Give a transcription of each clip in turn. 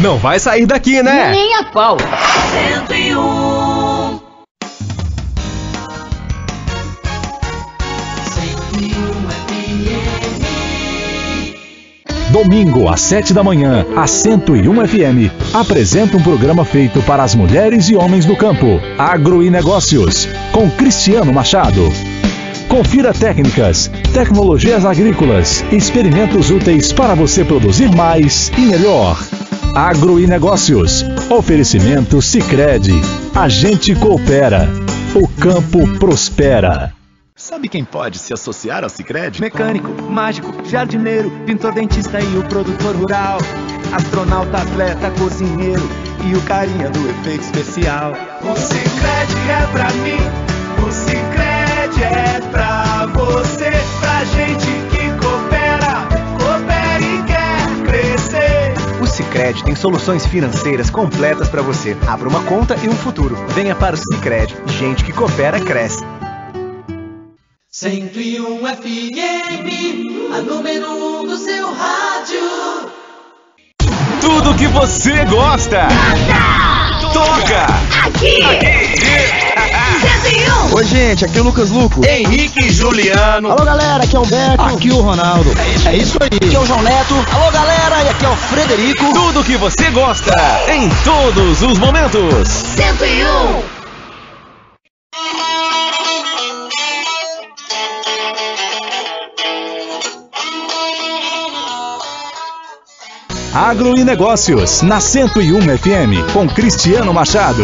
Não vai sair daqui, né? Nem a pau. 101. 101 Domingo às 7 da manhã, a 101 FM apresenta um programa feito para as mulheres e homens do campo, Agro e Negócios, com Cristiano Machado. Confira técnicas, tecnologias agrícolas, experimentos úteis para você produzir mais e melhor. Agro e Negócios. Oferecimento Sicredi. A gente coopera. O campo prospera. Sabe quem pode se associar ao Sicredi? Mecânico, mágico, jardineiro, pintor dentista e o produtor rural, astronauta, atleta, cozinheiro e o carinha do efeito especial. O Sicredi é pra mim, o Sicredi é pra você, Sicredi tem soluções financeiras completas para você. Abra uma conta e um futuro. Venha para o Sicredi. Gente que coopera cresce. 101 FM, a número 1 um do seu rádio. Tudo que você gosta. Toca. Aqui. Aqui. 101. Oi, gente, aqui é o Lucas Luco. Henrique Juliano. Alô, galera, aqui é o Beto. Aqui o Ronaldo. É isso aí. Aqui é o João Neto. Alô, galera, e aqui é o Frederico. Tudo que você gosta em todos os momentos. 101. Agro e Negócios, na 101 FM, com Cristiano Machado.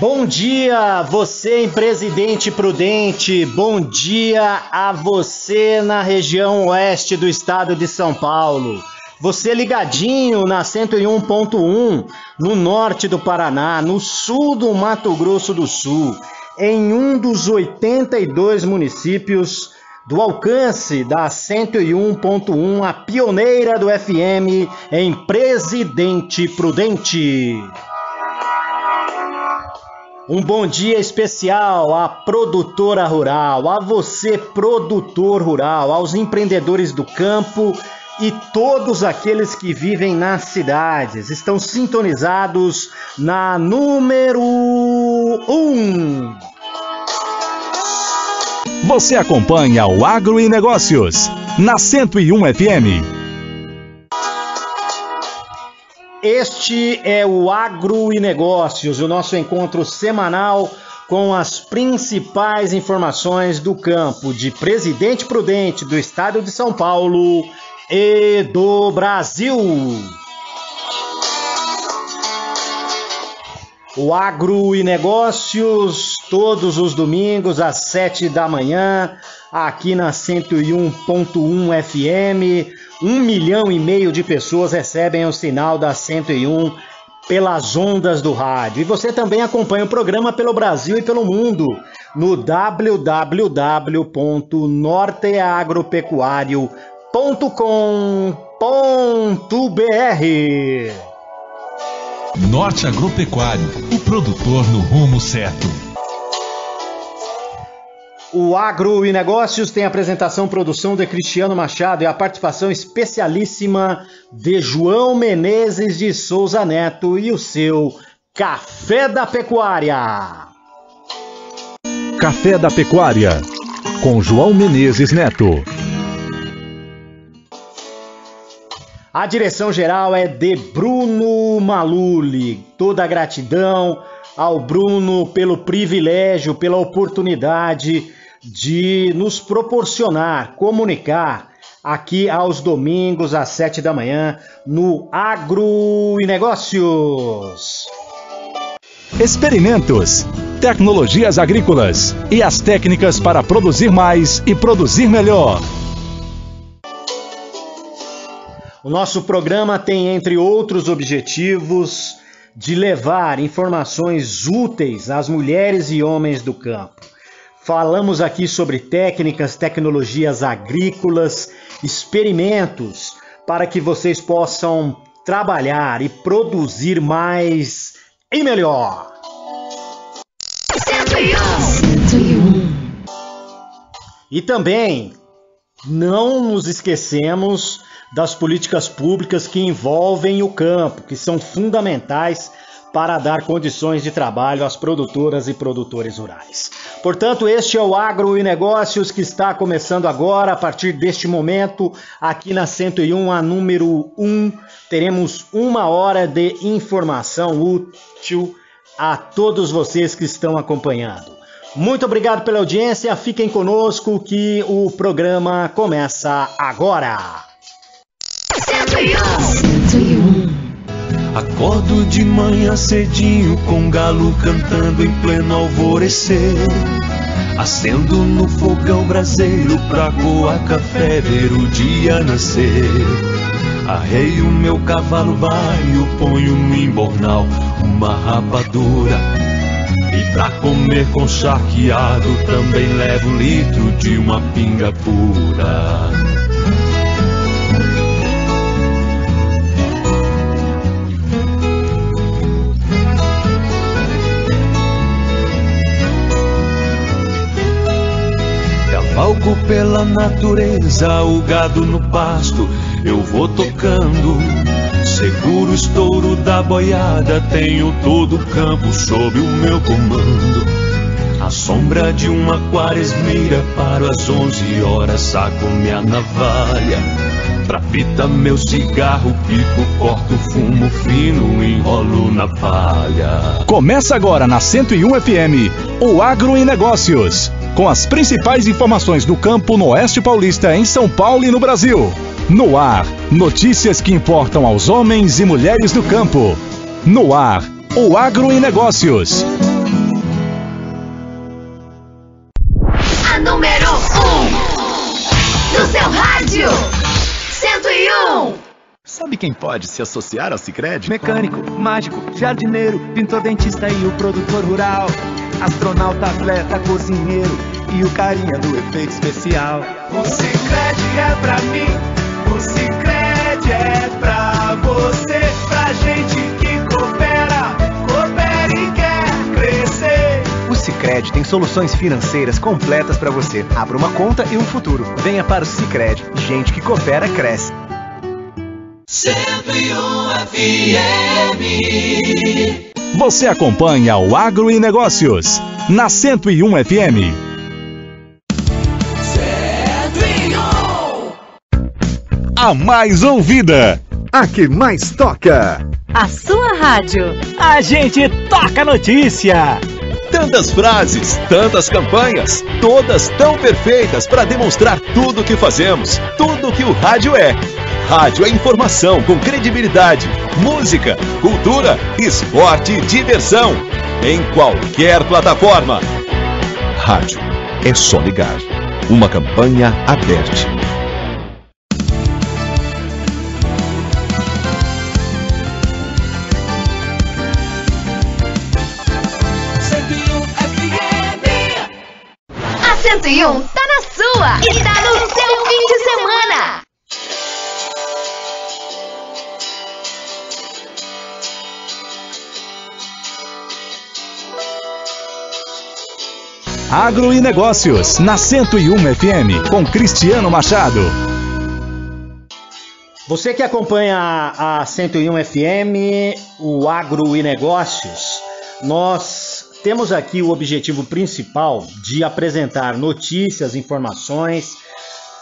Bom dia, você em Presidente Prudente. Bom dia a você na região oeste do estado de São Paulo. Você ligadinho na 101.1 no norte do Paraná, no sul do Mato Grosso do Sul, em um dos 82 municípios do alcance da 101.1, a pioneira do FM em Presidente Prudente. Um bom dia especial à produtora rural, a você produtor rural, aos empreendedores do campo e todos aqueles que vivem nas cidades. Estão sintonizados na número 1. Um. Você acompanha o Agro e Negócios, na 101 FM. Este é o Agro e Negócios, o nosso encontro semanal com as principais informações do campo de Presidente Prudente do estado de São Paulo e do Brasil. O Agro e Negócios, todos os domingos às 7 da manhã, aqui na 101.1 FM. Um milhão e meio de pessoas recebem o sinal da 101 pelas ondas do rádio. E você também acompanha o programa pelo Brasil e pelo mundo no www.norteagropecuário.com.br. Norte Agropecuário, o produtor no rumo certo. O Agro e Negócios tem a apresentação produção de Cristiano Machado e a participação especialíssima de João Menezes de Souza Neto e o seu Café da Pecuária. Café da Pecuária, com João Menezes Neto. A direção geral é de Bruno Maluli. Toda a gratidão ao Bruno pelo privilégio, pela oportunidade de nos proporcionar, comunicar aqui aos domingos às sete da manhã no Agro e Negócios. Experimentos, tecnologias agrícolas e as técnicas para produzir mais e produzir melhor. O nosso programa tem, entre outros objetivos, de levar informações úteis às mulheres e homens do campo. Falamos aqui sobre técnicas, tecnologias agrícolas, experimentos para que vocês possam trabalhar e produzir mais e melhor. 101. E também não nos esquecemos das políticas públicas que envolvem o campo, que são fundamentais para dar condições de trabalho às produtoras e produtores rurais. Portanto, este é o Agro e Negócios que está começando agora, a partir deste momento, aqui na 101, a número 1. Teremos uma hora de informação útil a todos vocês que estão acompanhando. Muito obrigado pela audiência, fiquem conosco que o programa começa agora. 101. Acordo de manhã cedinho com galo cantando em pleno alvorecer. Acendo no fogão braseiro pra coar café, ver o dia nascer. Arreio meu cavalo baio, ponho no embornal uma rapadura. E pra comer com charqueado também levo litro de uma pinga pura. Cavalgo pela natureza, o gado no pasto, eu vou tocando. Seguro o estouro da boiada, tenho todo o campo sob o meu comando. A sombra de uma quaresmeira, paro às 11 horas, saco minha navalha. Pra fita meu cigarro, pico, corto fumo fino, enrolo na palha. Começa agora na 101 FM, o Agro em Negócios, com as principais informações do campo no Oeste Paulista, em São Paulo e no Brasil. No ar, notícias que importam aos homens e mulheres do campo. No ar, o Agro em Negócios. A número 1. No seu rádio. 101. Sabe quem pode se associar ao Sicredi? Mecânico, mágico, jardineiro, pintor dentista e o produtor rural. Astronauta, atleta, cozinheiro e o carinha do efeito especial. O Sicredi é pra mim, o Sicredi é pra você, pra gente que coopera, coopera e quer crescer. O Sicredi tem soluções financeiras completas para você. Abra uma conta e um futuro. Venha para o Sicredi. Gente que coopera cresce. 101 FM. Você acompanha o Agro em Negócios, na 101 FM. 101. A mais ouvida, a que mais toca. A sua rádio. A gente toca notícia. Tantas frases, tantas campanhas, todas tão perfeitas para demonstrar tudo o que fazemos, tudo o que o rádio é. Rádio é informação com credibilidade, música, cultura, esporte e diversão. Em qualquer plataforma. Rádio é só ligar. Uma campanha aberta. A 101 tá na sua e tá no seu fim de semana. Agro e Negócios, na 101 FM, com Cristiano Machado. Você que acompanha a a 101 FM, o Agro e Negócios, nós temos aqui o objetivo principal de apresentar notícias, informações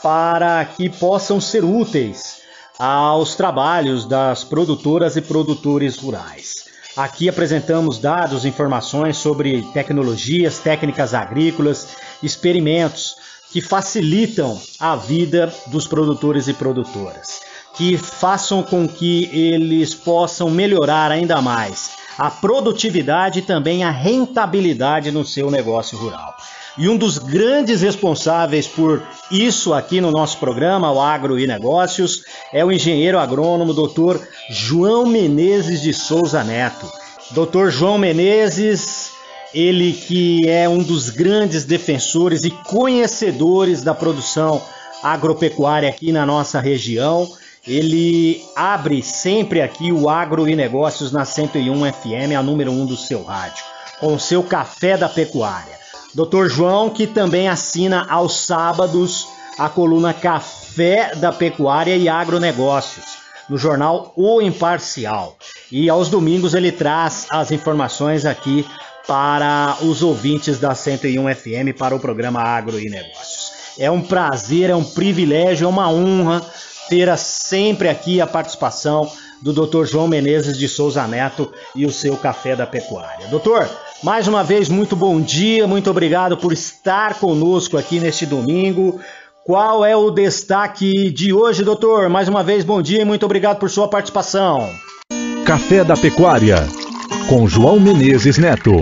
para que possam ser úteis aos trabalhos das produtoras e produtores rurais. Aqui apresentamos dados, informações sobre tecnologias, técnicas agrícolas, experimentos que facilitam a vida dos produtores e produtoras, que façam com que eles possam melhorar ainda mais a produtividade e também a rentabilidade no seu negócio rural. E um dos grandes responsáveis por isso aqui no nosso programa, o Agro e Negócios, é o engenheiro agrônomo Dr. João Menezes de Souza Neto. Dr. João Menezes, ele que é um dos grandes defensores e conhecedores da produção agropecuária aqui na nossa região. Ele abre sempre aqui o Agro e Negócios na 101 FM, a número 1 do seu rádio, com o seu café da pecuária. Dr. João, que também assina aos sábados a coluna Café da Pecuária e Agronegócios, no jornal O Imparcial. E aos domingos ele traz as informações aqui para os ouvintes da 101 FM para o programa Agro e Negócios. É um prazer, é um privilégio, é uma honra ter sempre aqui a participação do Dr. João Menezes de Souza Neto e o seu Café da Pecuária. Doutor, mais uma vez, muito bom dia, muito obrigado por estar conosco aqui neste domingo. Qual é o destaque de hoje, doutor? Mais uma vez, bom dia e muito obrigado por sua participação. Café da Pecuária, com João Menezes Neto.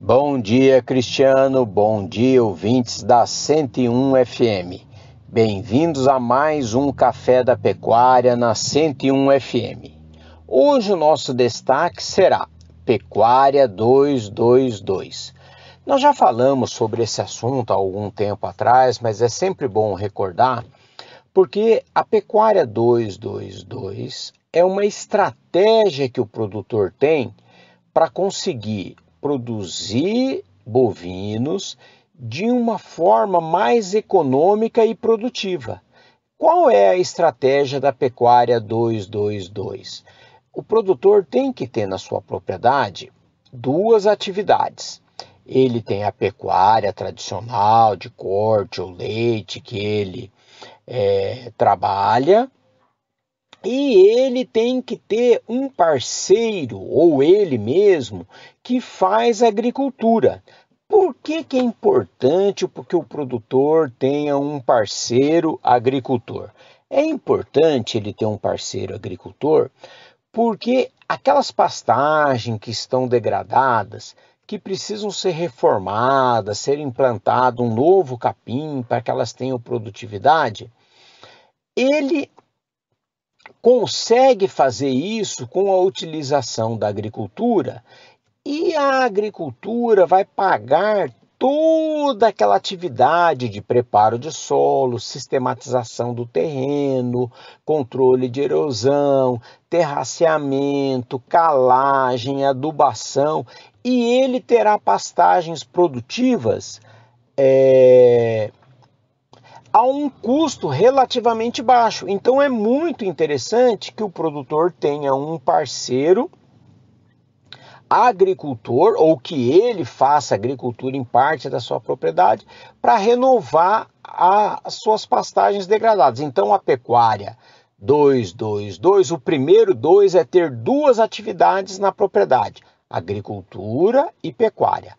Bom dia, Cristiano. Bom dia, ouvintes da 101 FM. Bem-vindos a mais um Café da Pecuária na 101 FM. Hoje o nosso destaque será Pecuária 222. Nós já falamos sobre esse assunto há algum tempo atrás, mas é sempre bom recordar, porque a Pecuária 222 é uma estratégia que o produtor tem para conseguir produzir bovinos de uma forma mais econômica e produtiva. Qual é a estratégia da pecuária 222? O produtor tem que ter na sua propriedade duas atividades. Ele tem a pecuária tradicional de corte ou leite que ele é, trabalha, e ele tem que ter um parceiro, ou ele mesmo, que faz agricultura. Por que, que é importante que o produtor tenha um parceiro agricultor? É importante ele ter um parceiro agricultor porque aquelas pastagens que estão degradadas, que precisam ser reformadas, ser implantado um novo capim para que elas tenham produtividade, ele consegue fazer isso com a utilização da agricultura e a agricultura vai pagar toda aquela atividade de preparo de solo, sistematização do terreno, controle de erosão, terraceamento, calagem, adubação, e ele terá pastagens produtivas é, a um custo relativamente baixo. Então é muito interessante que o produtor tenha um parceiro agricultor ou que ele faça agricultura em parte da sua propriedade para renovar as suas pastagens degradadas. Então a pecuária 222, o primeiro dois é ter duas atividades na propriedade, agricultura e pecuária.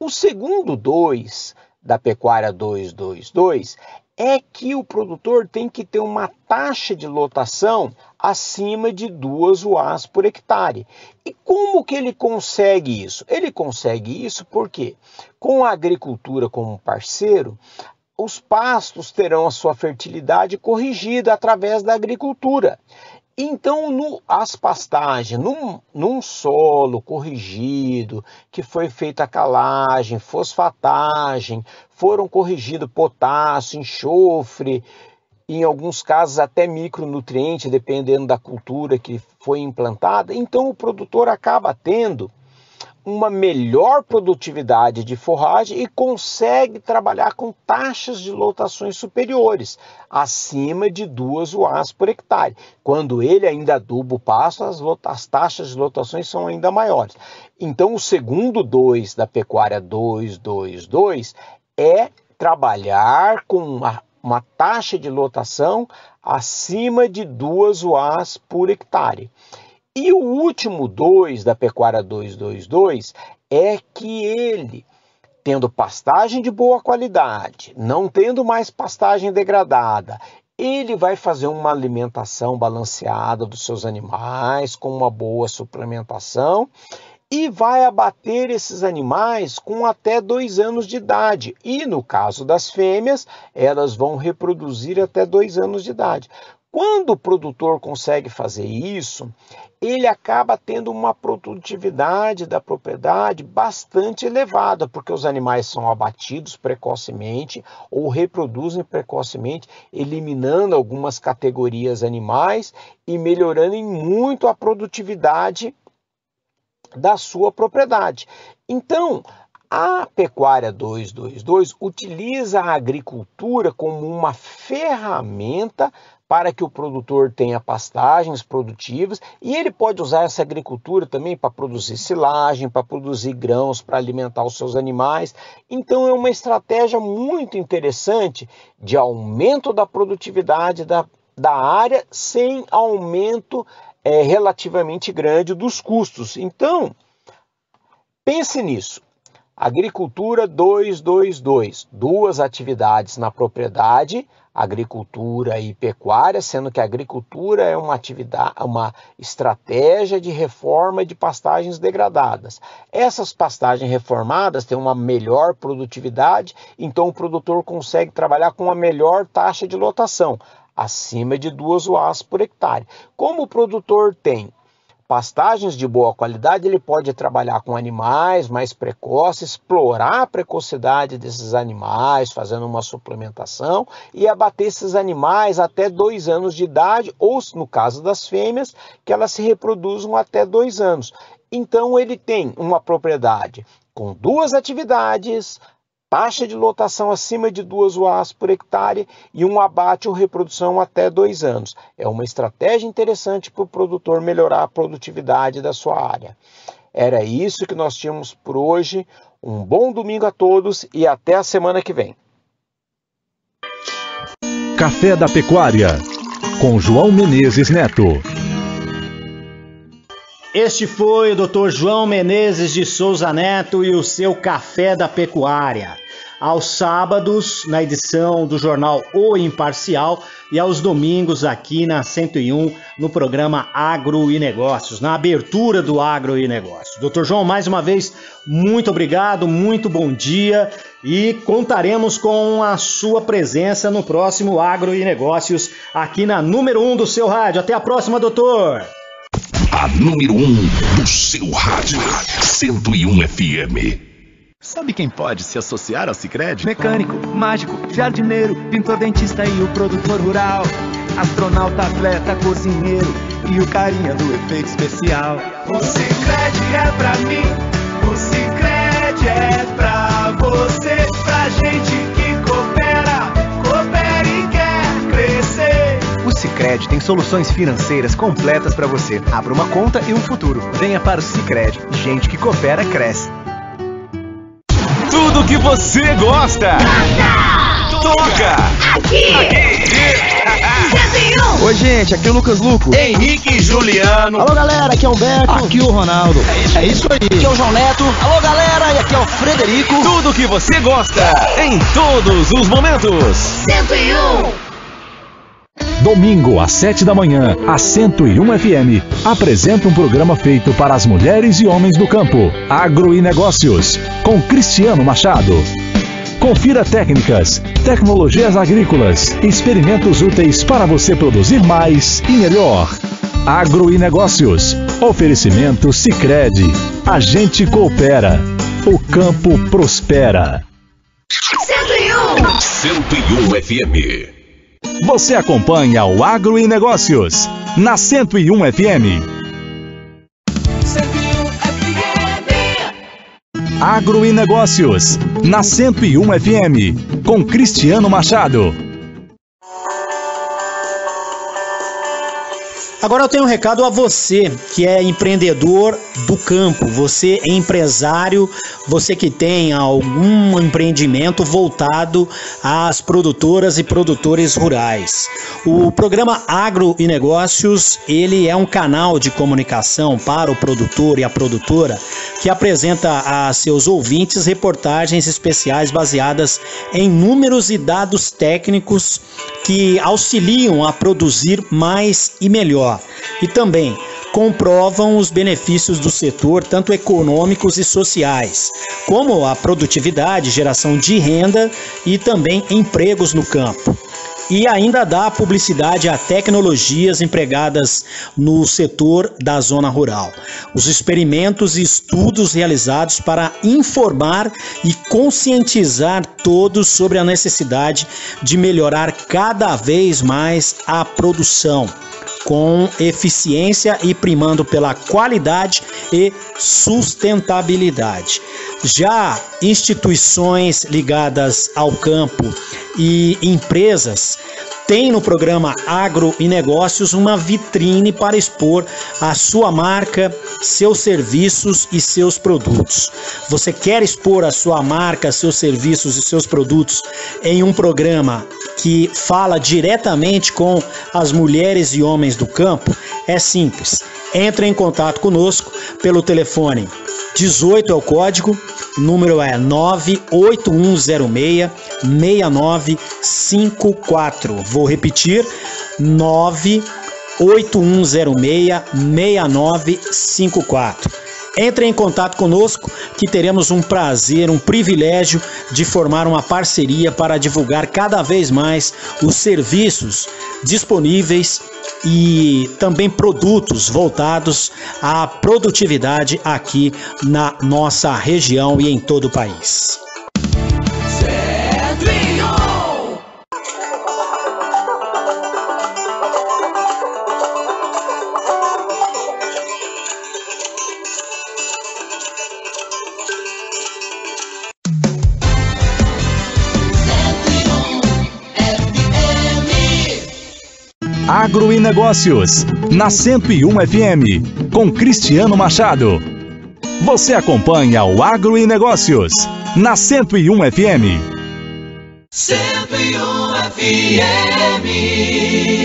O segundo dois da pecuária 222 é que o produtor tem que ter uma taxa de lotação acima de duas UAs por hectare. E como que ele consegue isso? Ele consegue isso porque, com a agricultura como parceiro, os pastos terão a sua fertilidade corrigida através da agricultura. Então, no, as pastagens, num, num, solo corrigido, que foi feita a calagem, fosfatagem, foram corrigidos potássio, enxofre, em alguns casos até micronutriente, dependendo da cultura que foi implantada. Então, o produtor acaba tendo uma melhor produtividade de forragem e consegue trabalhar com taxas de lotações superiores, acima de 2 UAs por hectare. Quando ele ainda aduba o pasto, as, as taxas de lotações são ainda maiores. Então, o segundo 2 da pecuária 222 é trabalhar com uma, uma taxa de lotação acima de 2 UAs por hectare. E o último 2 da pecuária 222 é que ele, tendo pastagem de boa qualidade, não tendo mais pastagem degradada, ele vai fazer uma alimentação balanceada dos seus animais, com uma boa suplementação e vai abater esses animais com até dois anos de idade. E no caso das fêmeas, elas vão reproduzir até dois anos de idade. Quando o produtor consegue fazer isso, ele acaba tendo uma produtividade da propriedade bastante elevada, porque os animais são abatidos precocemente ou reproduzem precocemente, eliminando algumas categorias animais e melhorando em muito a produtividade da sua propriedade. Então, A pecuária 222 utiliza a agricultura como uma ferramenta para que o produtor tenha pastagens produtivas e ele pode usar essa agricultura também para produzir silagem, para produzir grãos, para alimentar os seus animais. Então é uma estratégia muito interessante de aumento da produtividade da, da área sem aumento é, relativamente grande dos custos. Então, pense nisso. Agricultura 222, duas atividades na propriedade, agricultura e pecuária, sendo que a agricultura é uma atividade, uma estratégia de reforma de pastagens degradadas. Essas pastagens reformadas têm uma melhor produtividade, então o produtor consegue trabalhar com uma melhor taxa de lotação, acima de duas UAs por hectare. Como o produtor tem pastagens de boa qualidade, ele pode trabalhar com animais mais precoces, explorar a precocidade desses animais, fazendo uma suplementação e abater esses animais até dois anos de idade, ou no caso das fêmeas, que elas se reproduzam até dois anos. Então ele tem uma propriedade com duas atividades, taxa de lotação acima de duas UAs por hectare e um abate ou reprodução até dois anos. É uma estratégia interessante para o produtor melhorar a produtividade da sua área. Era isso que nós tínhamos por hoje. Um bom domingo a todos e até a semana que vem. Café da Pecuária, com João Menezes Neto. Este foi o Dr. João Menezes de Souza Neto e o seu Café da Pecuária. Aos sábados, na edição do jornal O Imparcial, e aos domingos aqui na 101, no programa Agro e Negócios, na abertura do Agro e Negócios. Dr. João, mais uma vez, muito obrigado, muito bom dia e contaremos com a sua presença no próximo Agro e Negócios aqui na número 1 um do seu rádio. Até a próxima, doutor! A número 1 um do seu rádio, 101 FM. Sabe quem pode se associar ao Sicredi? Mecânico, mágico, jardineiro, pintor dentista e o produtor rural. Astronauta, atleta, cozinheiro e o carinha do efeito especial. O Sicredi é pra mim, o Sicredi é pra você, pra gente que coopera, coopera e quer crescer. O Sicredi tem soluções financeiras completas para você. Abra uma conta e um futuro. Venha para o Sicredi. Gente que coopera cresce. Tudo que você gosta. Toca. Aqui. Oi, gente, aqui é o Lucas Luco. Henrique e Juliano. Alô, galera, aqui é o Humberto. Aqui o Ronaldo. É isso aí. Aqui é o João Neto. Alô, galera, e aqui é o Frederico. Tudo que você gosta em todos os momentos. 101. Domingo, às 7 da manhã, a 101 FM apresenta um programa feito para as mulheres e homens do campo. Agro e Negócios, com Cristiano Machado. Confira técnicas, tecnologias agrícolas, experimentos úteis para você produzir mais e melhor. Agro e Negócios. Oferecimento Sicredi. A gente coopera. O campo prospera. 101. 101 FM. Você acompanha o Agro e Negócios na 101 FM. 101 FM. Agro e Negócios na 101 FM com Cristiano Machado. Agora eu tenho um recado a você que é empreendedor do campo, você é empresário, você que tem algum empreendimento voltado às produtoras e produtores rurais. O programa Agro e Negócios, ele é um canal de comunicação para o produtor e a produtora que apresenta a seus ouvintes reportagens especiais baseadas em números e dados técnicos que auxiliam a produzir mais e melhor. E também comprovam os benefícios do setor, tanto econômicos e sociais, como a produtividade, geração de renda e também empregos no campo. E ainda dá publicidade a tecnologias empregadas no setor da zona rural. Os experimentos e estudos realizados para informar e conscientizar todos sobre a necessidade de melhorar cada vez mais a produção com eficiência e primando pela qualidade e sustentabilidade. Já instituições ligadas ao campo e empresas têm no programa Agro e Negócios uma vitrine para expor a sua marca, seus serviços e seus produtos. Você quer expor a sua marca, seus serviços e seus produtos em um programa que fala diretamente com as mulheres e homens do campo? É simples. Entre em contato conosco pelo telefone 18 é o código, número é 98106 6954. Vou repetir: 98106 6954. Entre em contato conosco que teremos um prazer, um privilégio de formar uma parceria para divulgar cada vez mais os serviços disponíveis e também produtos voltados à produtividade aqui na nossa região e em todo o país. Agro e Negócios, na 101 FM, com Cristiano Machado. Você acompanha o Agro e Negócios, na 101 FM. 101 FM.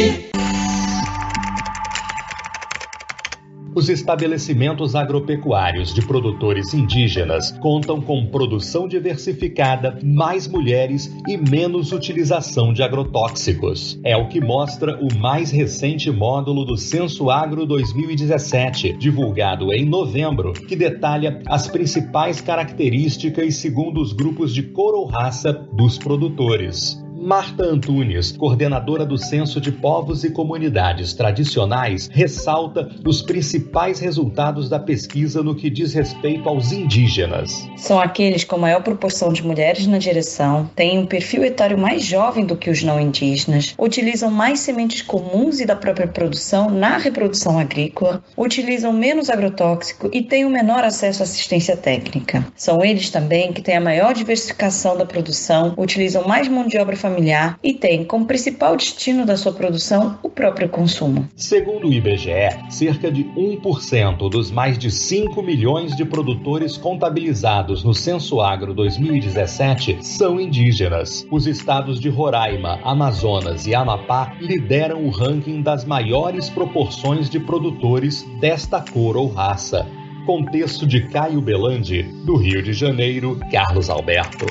Os estabelecimentos agropecuários de produtores indígenas contam com produção diversificada, mais mulheres e menos utilização de agrotóxicos. É o que mostra o mais recente módulo do Censo Agro 2017, divulgado em novembro, que detalha as principais características segundo os grupos de cor ou raça dos produtores. Marta Antunes, coordenadora do Censo de Povos e Comunidades Tradicionais, ressalta os principais resultados da pesquisa no que diz respeito aos indígenas. São aqueles com maior proporção de mulheres na direção, têm um perfil etário mais jovem do que os não indígenas, utilizam mais sementes comuns e da própria produção na reprodução agrícola, utilizam menos agrotóxico e têm um menor acesso à assistência técnica. São eles também que têm a maior diversificação da produção, utilizam mais mão de obra familiar e tem como principal destino da sua produção o próprio consumo. Segundo o IBGE, cerca de 1% dos mais de 5 milhões de produtores contabilizados no Censo Agro 2017 são indígenas. Os estados de Roraima, Amazonas e Amapá lideram o ranking das maiores proporções de produtores desta cor ou raça. Contexto de Caio Belandi, do Rio de Janeiro, Carlos Alberto.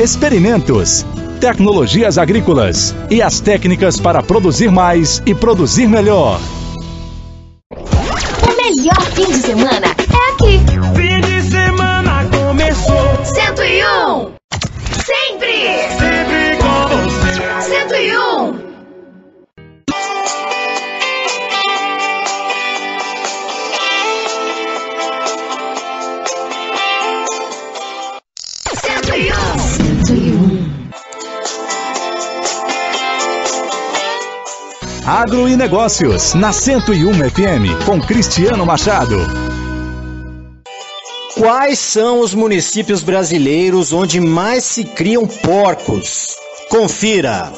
Experimentos, tecnologias agrícolas e as técnicas para produzir mais e produzir melhor. O melhor fim de semana Agro e Negócios, na 101 FM, com Cristiano Machado. Quais são os municípios brasileiros onde mais se criam porcos? Confira!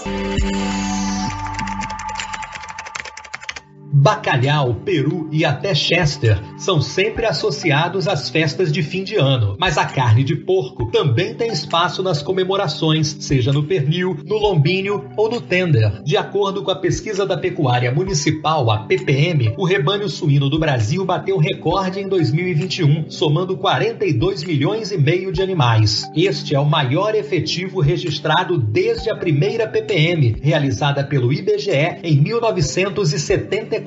Bacalhau, peru e até Chester são sempre associados às festas de fim de ano, mas a carne de porco também tem espaço nas comemorações, seja no pernil, no lombinho ou no tender. De acordo com a pesquisa da Pecuária Municipal, a PPM, o rebanho suíno do Brasil bateu recorde em 2021, somando 42 milhões e meio de animais. Este é o maior efetivo registrado desde a primeira PPM, realizada pelo IBGE em 1974.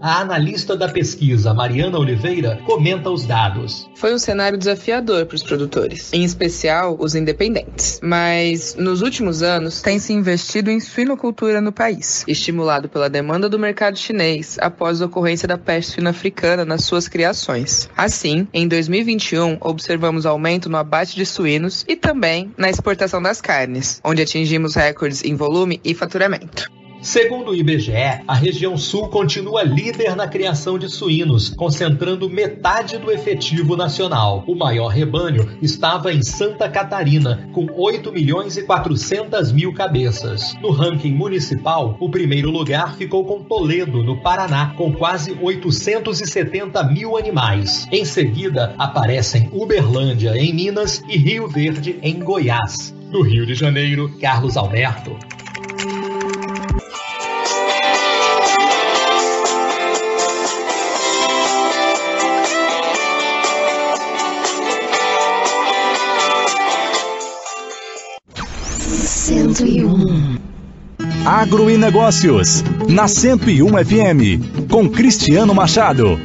A analista da pesquisa, Mariana Oliveira, comenta os dados. Foi um cenário desafiador para os produtores, em especial os independentes. Mas nos últimos anos tem se investido em suinocultura no país, estimulado pela demanda do mercado chinês após a ocorrência da peste suína africana nas suas criações. Assim, em 2021 observamos aumento no abate de suínos e também na exportação das carnes, onde atingimos recordes em volume e faturamento. Segundo o IBGE, a região sul continua líder na criação de suínos, concentrando metade do efetivo nacional. O maior rebanho estava em Santa Catarina, com 8 milhões e 400 mil cabeças. No ranking municipal, o primeiro lugar ficou com Toledo, no Paraná, com quase 870 mil animais. Em seguida, aparecem Uberlândia, em Minas, e Rio Verde, em Goiás. Do Rio de Janeiro, Carlos Alberto. Cento e um. Agro e Negócios, na 101 FM, com Cristiano Machado.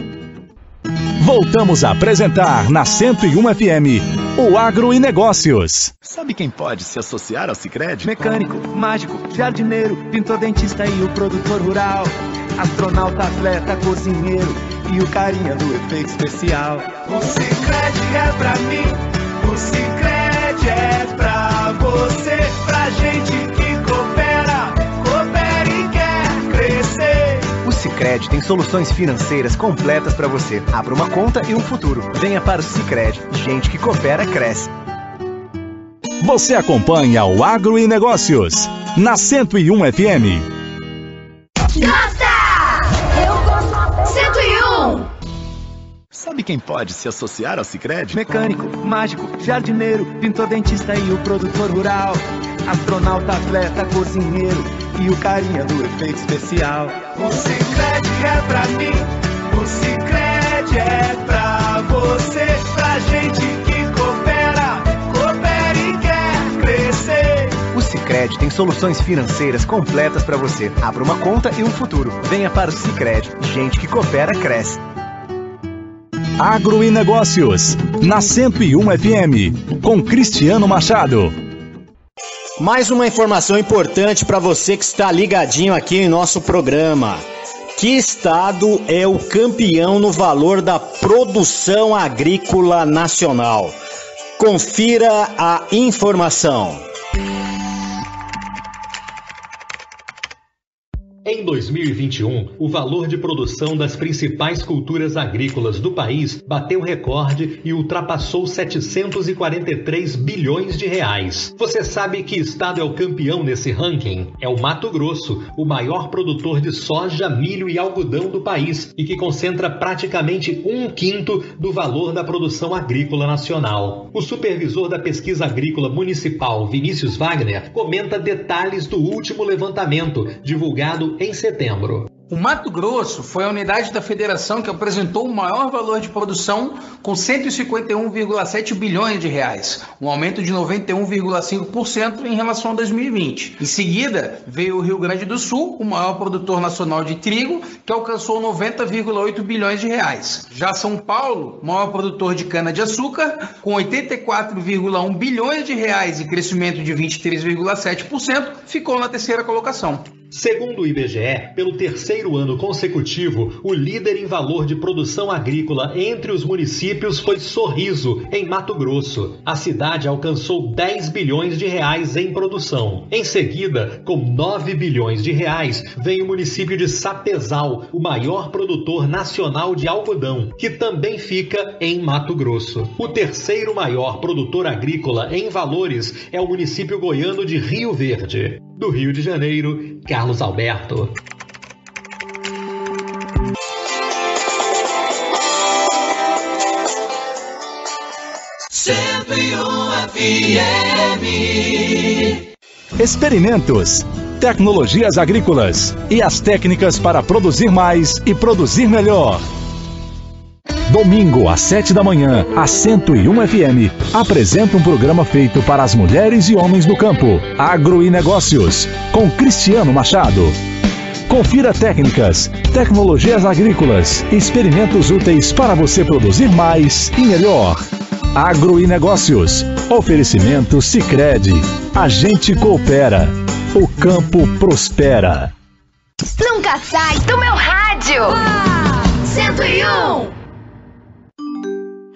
Voltamos a apresentar na 101 FM o Agro e Negócios. Sabe quem pode se associar ao Cicred? Mecânico, mágico, jardineiro, pintor dentista e o produtor rural. Astronauta, atleta, cozinheiro e o carinha do efeito especial. O Cicred é pra mim, o Cicred é pra você, gente que coopera, coopera e quer crescer. O Cicred tem soluções financeiras completas para você. Abra uma conta e um futuro. Venha para o Cicred. Gente que coopera cresce. Você acompanha o Agro e Negócios, na 101 FM. Gosta! Eu gosto 101! Sabe quem pode se associar ao Cicred? Mecânico, mágico, jardineiro, pintor dentista e o produtor rural. Astronauta, atleta, cozinheiro e o carinha do efeito especial. O Cicred é pra mim, o Cicred é pra você, pra gente que coopera, coopera e quer crescer. O Cicred tem soluções financeiras completas para você. Abra uma conta e um futuro. Venha para o Cicred. Gente que coopera cresce. Agro e Negócios, na 101 FM, com Cristiano Machado. Mais uma informação importante para você que está ligadinho aqui em nosso programa. Que estado é o campeão no valor da produção agrícola nacional? Confira a informação. 2021, o valor de produção das principais culturas agrícolas do país bateu recorde e ultrapassou 743 bilhões de reais. Você sabe que estado é o campeão nesse ranking? É o Mato Grosso, o maior produtor de soja, milho e algodão do país e que concentra praticamente um quinto do valor da produção agrícola nacional. O supervisor da pesquisa agrícola municipal, Vinícius Wagner, comenta detalhes do último levantamento, divulgado em setembro. O Mato Grosso foi a unidade da federação que apresentou o maior valor de produção com 151,7 bilhões de reais, um aumento de 91,5% em relação a 2020. Em seguida, veio o Rio Grande do Sul, o maior produtor nacional de trigo, que alcançou 90,8 bilhões de reais. Já São Paulo, maior produtor de cana-de-açúcar, com 84,1 bilhões de reais e crescimento de 23,7%, ficou na terceira colocação. Segundo o IBGE, pelo terceiro ano consecutivo, o líder em valor de produção agrícola entre os municípios foi Sorriso, em Mato Grosso. A cidade alcançou 10 bilhões de reais em produção. Em seguida, com 9 bilhões de reais, vem o município de Sapezal, o maior produtor nacional de algodão, que também fica em Mato Grosso. O terceiro maior produtor agrícola em valores é o município goiano de Rio Verde. Do Rio de Janeiro, Carlos Alberto. Um FM. Experimentos, tecnologias agrícolas e as técnicas para produzir mais e produzir melhor. Domingo às 7 da manhã, a 101 FM apresenta um programa feito para as mulheres e homens do campo. Agro e Negócios, com Cristiano Machado. Confira técnicas, tecnologias agrícolas, experimentos úteis para você produzir mais e melhor. Agro e Negócios. Oferecimento Sicredi. A gente coopera. O campo prospera. Nunca sai do meu rádio! 101!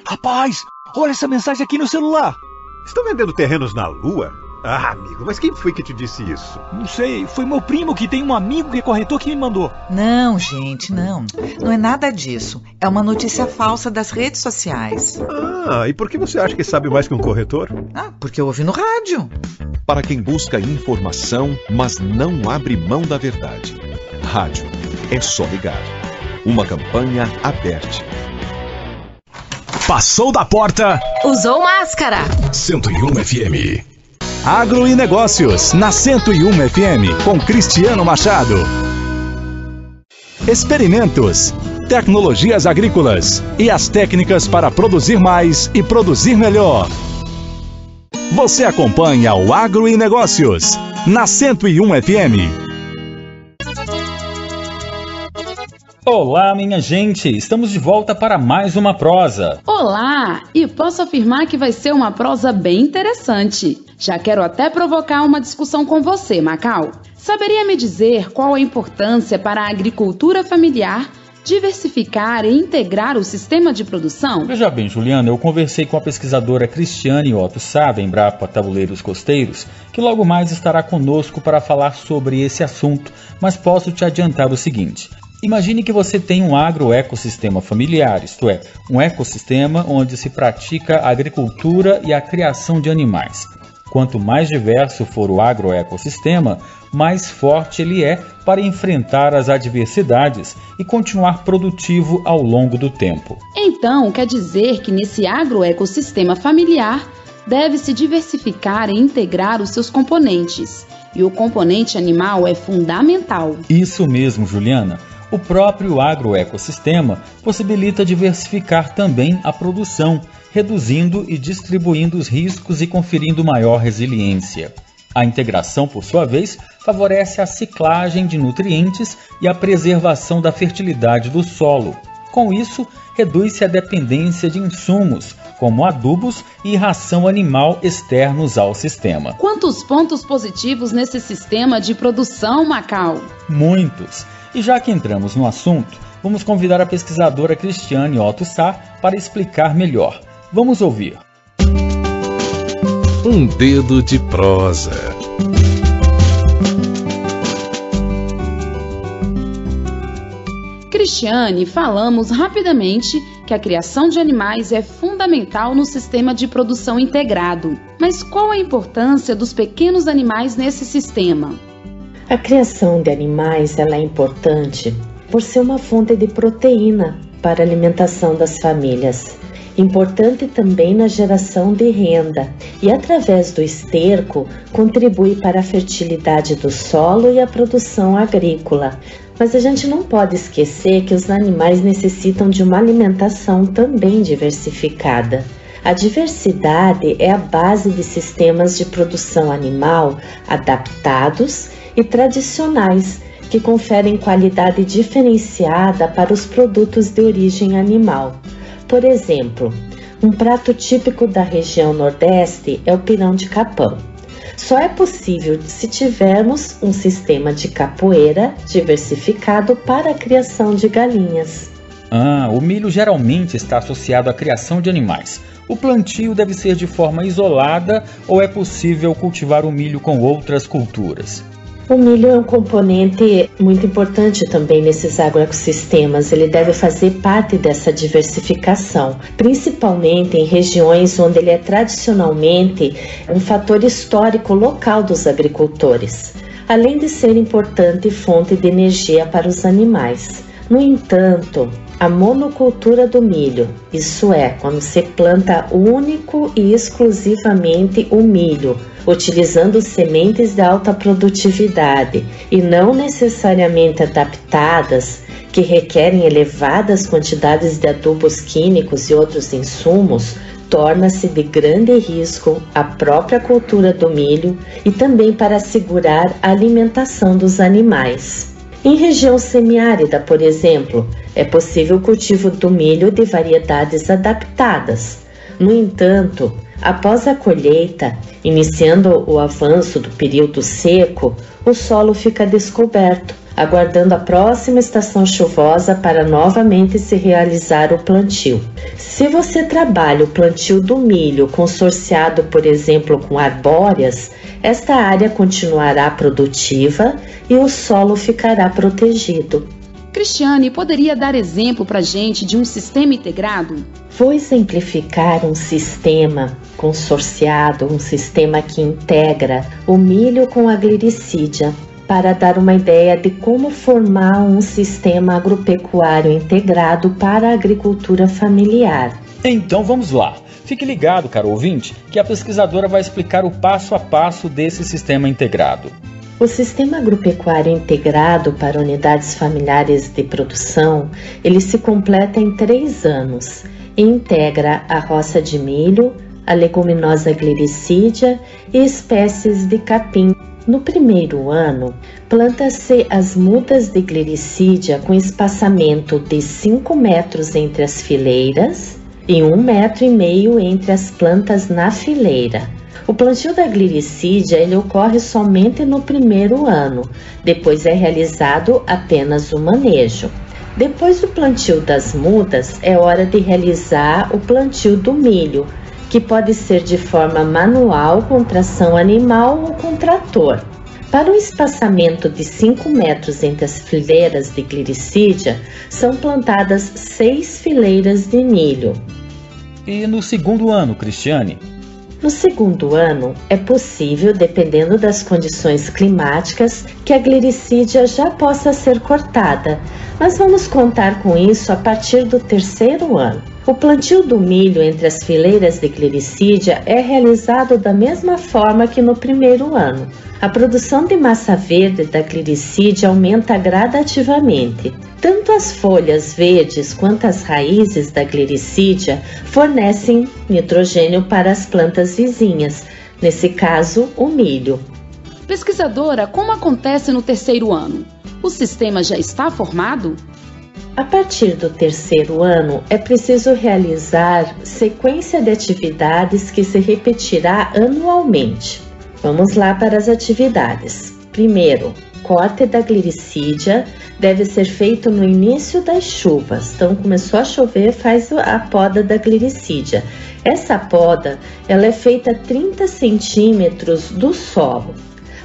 Rapaz, olha essa mensagem aqui no celular. Estão vendendo terrenos na Lua? Ah, amigo, mas quem foi que te disse isso? Não sei, foi meu primo que tem um amigo que é corretor que me mandou. Não, gente, não. Não é nada disso. É uma notícia falsa das redes sociais. Ah, e por que você acha que sabe mais que um corretor? Ah, porque eu ouvi no rádio. Para quem busca informação, mas não abre mão da verdade. Rádio. É só ligar. Uma campanha aberta. Passou da porta. Usou máscara. 101 FM. Agro e Negócios, na 101 FM, com Cristiano Machado. Experimentos, tecnologias agrícolas e as técnicas para produzir mais e produzir melhor. Você acompanha o Agro e Negócios, na 101 FM. Olá, minha gente! Estamos de volta para mais uma prosa. Olá! E posso afirmar que vai ser uma prosa bem interessante. Já quero até provocar uma discussão com você, Macau. Saberia me dizer qual a importância para a agricultura familiar diversificar e integrar o sistema de produção? Veja bem, Juliana, eu conversei com a pesquisadora Cristiane Otto Sá, da Embrapa Tabuleiros Costeiros, que logo mais estará conosco para falar sobre esse assunto, mas posso te adiantar o seguinte. Imagine que você tem um agroecossistema familiar, isto é, um ecossistema onde se pratica a agricultura e a criação de animais. Quanto mais diverso for o agroecossistema, mais forte ele é para enfrentar as adversidades e continuar produtivo ao longo do tempo. Então, quer dizer que nesse agroecossistema familiar deve-se diversificar e integrar os seus componentes. E o componente animal é fundamental. Isso mesmo, Juliana. O próprio agroecossistema possibilita diversificar também a produção, reduzindo e distribuindo os riscos e conferindo maior resiliência. A integração, por sua vez, favorece a ciclagem de nutrientes e a preservação da fertilidade do solo. Com isso, reduz-se a dependência de insumos, como adubos e ração animal externos ao sistema. Quantos pontos positivos nesse sistema de produção, Macau? Muitos. E já que entramos no assunto, vamos convidar a pesquisadora Cristiane Otto Sá para explicar melhor. Vamos ouvir. Um dedo de prosa. Cristiane, falamos rapidamente que a criação de animais é fundamental no sistema de produção integrado. Mas qual a importância dos pequenos animais nesse sistema? A criação de animais ela é importante por ser uma fonte de proteína para a alimentação das famílias. Importante também na geração de renda e, através do esterco, contribui para a fertilidade do solo e a produção agrícola. Mas a gente não pode esquecer que os animais necessitam de uma alimentação também diversificada. A diversidade é a base de sistemas de produção animal adaptados e tradicionais que conferem qualidade diferenciada para os produtos de origem animal. Por exemplo, um prato típico da região Nordeste é o pirão de capão. Só é possível se tivermos um sistema de capoeira diversificado para a criação de galinhas. Ah, o milho geralmente está associado à criação de animais. O plantio deve ser de forma isolada ou é possível cultivar o milho com outras culturas? O milho é um componente muito importante também nesses agroecossistemas. Ele deve fazer parte dessa diversificação, principalmente em regiões onde ele é tradicionalmente um fator histórico local dos agricultores, além de ser importante fonte de energia para os animais. No entanto, a monocultura do milho, isso é, quando se planta único e exclusivamente o milho, utilizando sementes de alta produtividade e não necessariamente adaptadas, que requerem elevadas quantidades de adubos químicos e outros insumos, torna-se de grande risco a própria cultura do milho e também para assegurar a alimentação dos animais. Em região semiárida, por exemplo, é possível o cultivo do milho de variedades adaptadas. No entanto, após a colheita, iniciando o avanço do período seco, o solo fica descoberto, aguardando a próxima estação chuvosa para novamente se realizar o plantio. Se você trabalha o plantio do milho consorciado, por exemplo, com arbóreas, esta área continuará produtiva e o solo ficará protegido. Cristiane, poderia dar exemplo para gente de um sistema integrado? Vou exemplificar um sistema consorciado, um sistema que integra o milho com a glicídia, para dar uma ideia de como formar um sistema agropecuário integrado para a agricultura familiar. Então vamos lá. Fique ligado, caro ouvinte, que a pesquisadora vai explicar o passo a passo desse sistema integrado. O sistema agropecuário integrado para unidades familiares de produção, ele se completa em três anos e integra a roça de milho, a leguminosa glicídia e espécies de capim. No primeiro ano, planta-se as mudas de glicídia com espaçamento de 5 metros entre as fileiras e um metro e meio entre as plantas na fileira. O plantio da glicídia ele ocorre somente no primeiro ano, depois é realizado apenas o manejo. Depois do plantio das mudas, é hora de realizar o plantio do milho, que pode ser de forma manual, com tração animal ou com trator. Para o espaçamento de 5 metros entre as fileiras de glicídia, são plantadas seis fileiras de milho. E no segundo ano, Cristiane? No segundo ano, é possível, dependendo das condições climáticas, que a glicídia já possa ser cortada, mas vamos contar com isso a partir do terceiro ano. O plantio do milho entre as fileiras de glicídia é realizado da mesma forma que no primeiro ano. A produção de massa verde da glicídia aumenta gradativamente. Tanto as folhas verdes quanto as raízes da glicídia fornecem nitrogênio para as plantas vizinhas, nesse caso, o milho. Pesquisadora, como acontece no terceiro ano? O sistema já está formado? A partir do terceiro ano, é preciso realizar sequência de atividades que se repetirá anualmente. Vamos lá para as atividades. Primeiro, corte da glicídia deve ser feito no início das chuvas. Então, começou a chover, faz a poda da glicídia. Essa poda ela é feita a 30 centímetros do solo.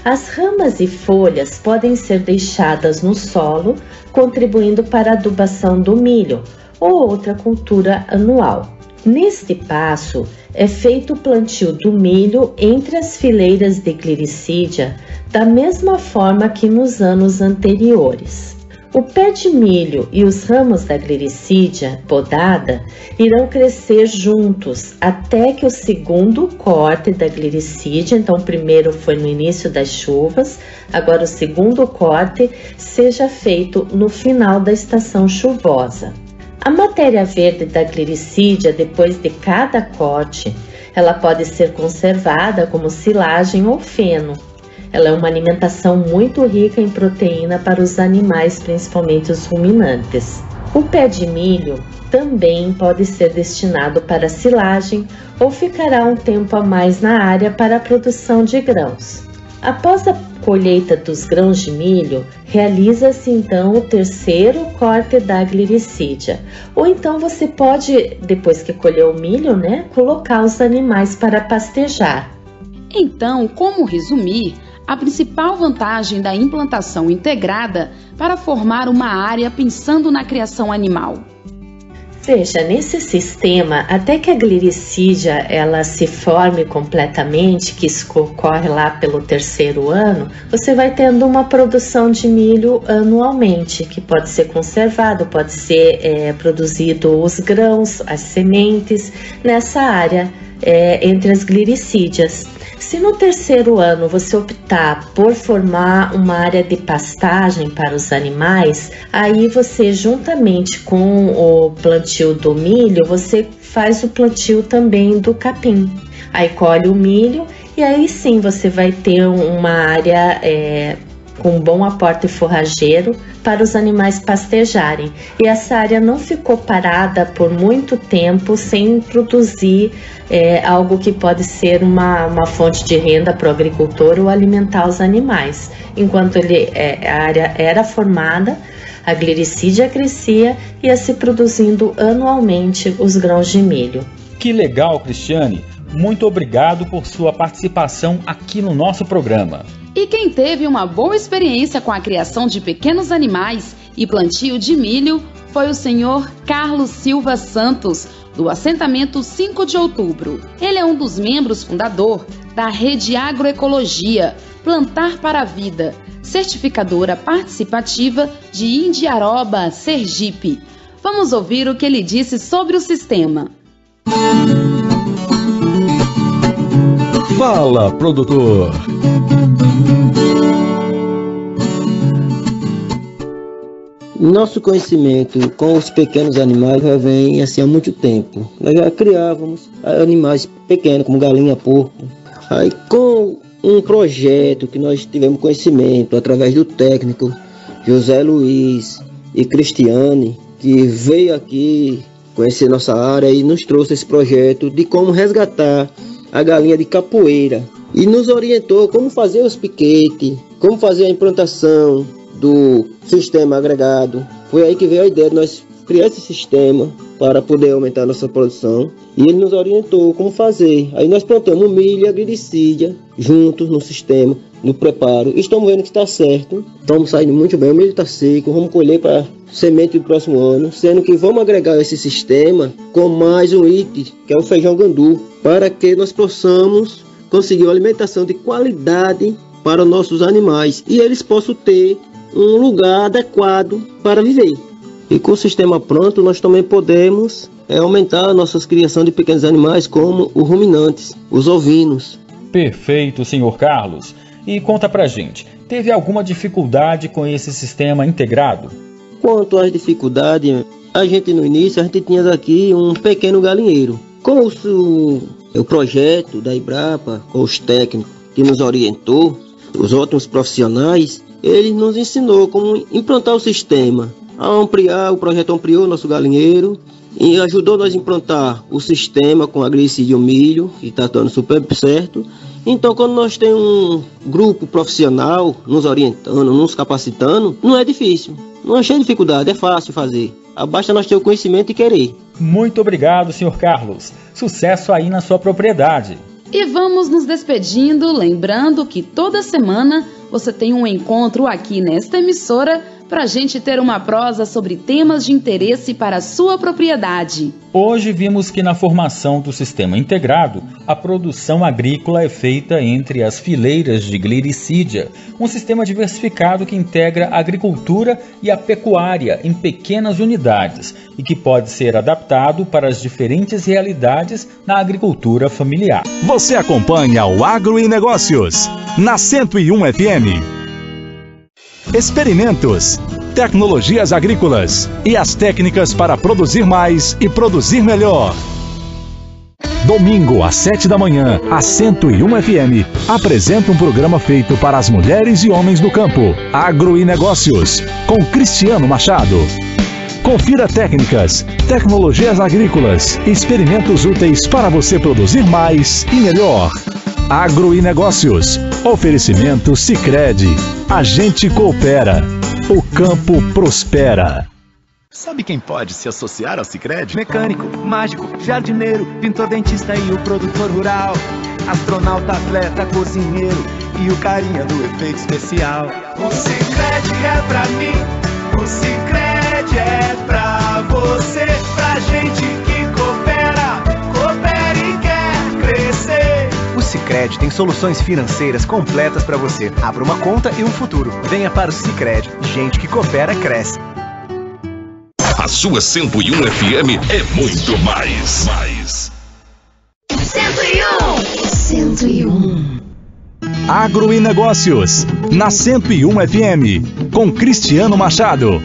As ramas e folhas podem ser deixadas no solo, contribuindo para a adubação do milho ou outra cultura anual. Neste passo, é feito o plantio do milho entre as fileiras de glicídia, da mesma forma que nos anos anteriores. O pé de milho e os ramos da glicídia podada irão crescer juntos até que o segundo corte da glicídia, então o primeiro foi no início das chuvas, agora o segundo corte seja feito no final da estação chuvosa. A matéria verde da glicídia, depois de cada corte, ela pode ser conservada como silagem ou feno ela é uma alimentação muito rica em proteína para os animais, principalmente os ruminantes. O pé de milho também pode ser destinado para silagem ou ficará um tempo a mais na área para a produção de grãos. Após a colheita dos grãos de milho, realiza-se então o terceiro corte da glicídia. Ou então você pode, depois que colheu o milho, né, colocar os animais para pastejar. Então, como resumir, a principal vantagem da implantação integrada para formar uma área pensando na criação animal. Veja, nesse sistema, até que a glicídia ela se forme completamente, que isso ocorre lá pelo terceiro ano, você vai tendo uma produção de milho anualmente, que pode ser conservado, pode ser é, produzido os grãos, as sementes nessa área é, entre as glicídias. Se no terceiro ano você optar por formar uma área de pastagem para os animais, aí você juntamente com o plantio do milho, você faz o plantio também do capim. Aí colhe o milho e aí sim você vai ter uma área é, com um bom aporte forrageiro para os animais pastejarem. E essa área não ficou parada por muito tempo sem produzir é, algo que pode ser uma, uma fonte de renda para o agricultor ou alimentar os animais. Enquanto ele, é, a área era formada, a glericídia crescia e ia se produzindo anualmente os grãos de milho. Que legal, Cristiane! Muito obrigado por sua participação aqui no nosso programa. E quem teve uma boa experiência com a criação de pequenos animais e plantio de milho foi o senhor Carlos Silva Santos, do assentamento 5 de outubro. Ele é um dos membros fundador da Rede Agroecologia Plantar para a Vida, certificadora participativa de Indiaroba, Sergipe. Vamos ouvir o que ele disse sobre o sistema. Fala, produtor! Nosso conhecimento com os pequenos animais já vem assim há muito tempo. Nós já criávamos animais pequenos, como galinha, porco. Aí com um projeto que nós tivemos conhecimento através do técnico José Luiz e Cristiane, que veio aqui conhecer nossa área e nos trouxe esse projeto de como resgatar a galinha de capoeira e nos orientou como fazer os piquetes, como fazer a implantação do sistema agregado. Foi aí que veio a ideia de nós criar esse sistema para poder aumentar nossa produção e ele nos orientou como fazer. Aí nós plantamos milho e agricídia juntos no sistema, no preparo. Estamos vendo que está certo, estamos saindo muito bem. O milho está seco, vamos colher para semente do próximo ano, sendo que vamos agregar esse sistema com mais um item, que é o feijão gandu, para que nós possamos conseguir uma alimentação de qualidade para nossos animais e eles possam ter um lugar adequado para viver. E com o sistema pronto, nós também podemos é, aumentar a nossa criação de pequenos animais, como os ruminantes, os ovinos. Perfeito, senhor Carlos. E conta pra gente, teve alguma dificuldade com esse sistema integrado? Quanto às dificuldades, a gente no início, a gente tinha aqui um pequeno galinheiro. Com o, o projeto da Ibrapa, com os técnicos que nos orientou, os ótimos profissionais, ele nos ensinou como implantar o sistema, a ampliar, o projeto ampliou nosso galinheiro e ajudou nós a implantar o sistema com a glicídio milho, que está dando super certo. Então, quando nós temos um grupo profissional nos orientando, nos capacitando, não é difícil. Não achei dificuldade, é fácil fazer. Basta nós ter o conhecimento e querer. Muito obrigado, senhor Carlos. Sucesso aí na sua propriedade. E vamos nos despedindo, lembrando que toda semana você tem um encontro aqui nesta emissora para a gente ter uma prosa sobre temas de interesse para a sua propriedade. Hoje vimos que na formação do sistema integrado, a produção agrícola é feita entre as fileiras de glericídia, um sistema diversificado que integra a agricultura e a pecuária em pequenas unidades e que pode ser adaptado para as diferentes realidades na agricultura familiar. Você acompanha o Agro e Negócios na 101 FM experimentos, tecnologias agrícolas e as técnicas para produzir mais e produzir melhor. Domingo às 7 da manhã, a 101 FM apresenta um programa feito para as mulheres e homens do campo, Agro e Negócios, com Cristiano Machado. Confira técnicas, tecnologias agrícolas experimentos úteis para você produzir mais e melhor. Agro e Negócios. Oferecimento Sicredi. A gente coopera. O campo prospera. Sabe quem pode se associar ao Sicredi? Mecânico, mágico, jardineiro, pintor dentista e o produtor rural. Astronauta, atleta, cozinheiro e o carinha do efeito especial. O Sicredi é pra mim, o Sicredi é pra você, pra gente Sicredi tem soluções financeiras completas para você. Abra uma conta e um futuro. Venha para o Sicredi. Gente que coopera cresce. A sua 101 FM é muito mais. mais. 101. 101. Agro e Negócios, na 101 FM, com Cristiano Machado.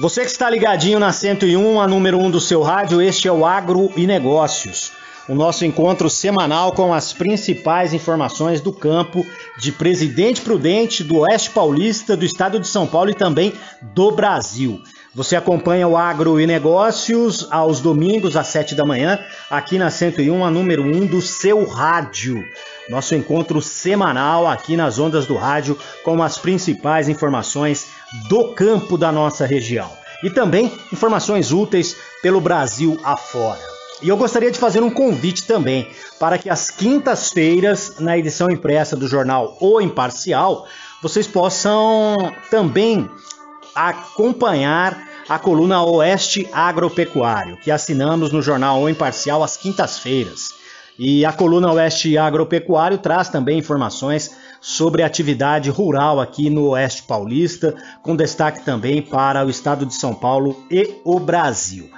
Você que está ligadinho na 101, a número 1 do seu rádio, este é o Agro e Negócios. O nosso encontro semanal com as principais informações do campo de Presidente Prudente, do Oeste Paulista, do Estado de São Paulo e também do Brasil. Você acompanha o Agro e Negócios aos domingos às 7 da manhã, aqui na 101, a número 1 do seu rádio. Nosso encontro semanal aqui nas ondas do rádio com as principais informações do campo da nossa região. E também informações úteis pelo Brasil afora. E eu gostaria de fazer um convite também para que às quintas-feiras, na edição impressa do jornal O Imparcial, vocês possam também acompanhar a coluna Oeste Agropecuário, que assinamos no jornal O Imparcial às quintas-feiras. E a coluna Oeste Agropecuário traz também informações sobre atividade rural aqui no Oeste Paulista, com destaque também para o estado de São Paulo e o Brasil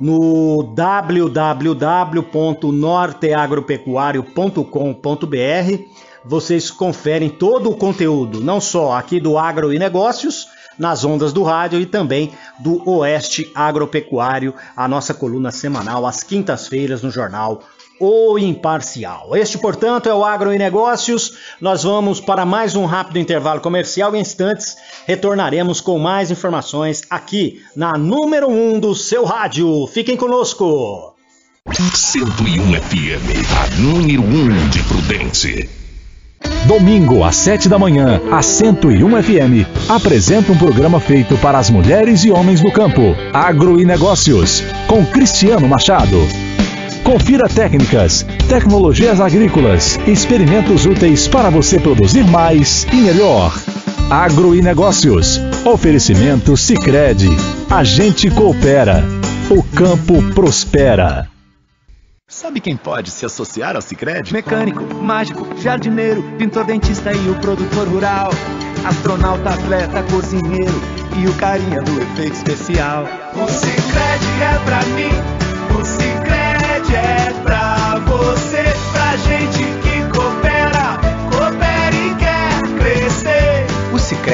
no www.norteagropecuario.com.br. Vocês conferem todo o conteúdo, não só aqui do Agro e Negócios, nas ondas do rádio e também do Oeste Agropecuário, a nossa coluna semanal às quintas-feiras no jornal O Imparcial. Este, portanto, é o Agro e Negócios. Nós vamos para mais um rápido intervalo comercial. Em instantes, retornaremos com mais informações aqui na número 1 um do seu rádio. Fiquem conosco. 101 FM, a número 1 um de Prudente. Domingo às 7 da manhã, a 101 FM apresenta um programa feito para as mulheres e homens do campo. Agro e Negócios, com Cristiano Machado. Confira técnicas, tecnologias agrícolas, experimentos úteis para você produzir mais e melhor. Agro e Negócios. Oferecimento Sicredi. A gente coopera. O campo prospera. Sabe quem pode se associar ao Sicredi? Mecânico, mágico, jardineiro, pintor dentista e o produtor rural. Astronauta, atleta, cozinheiro e o carinha do efeito especial. O Sicredi é pra mim,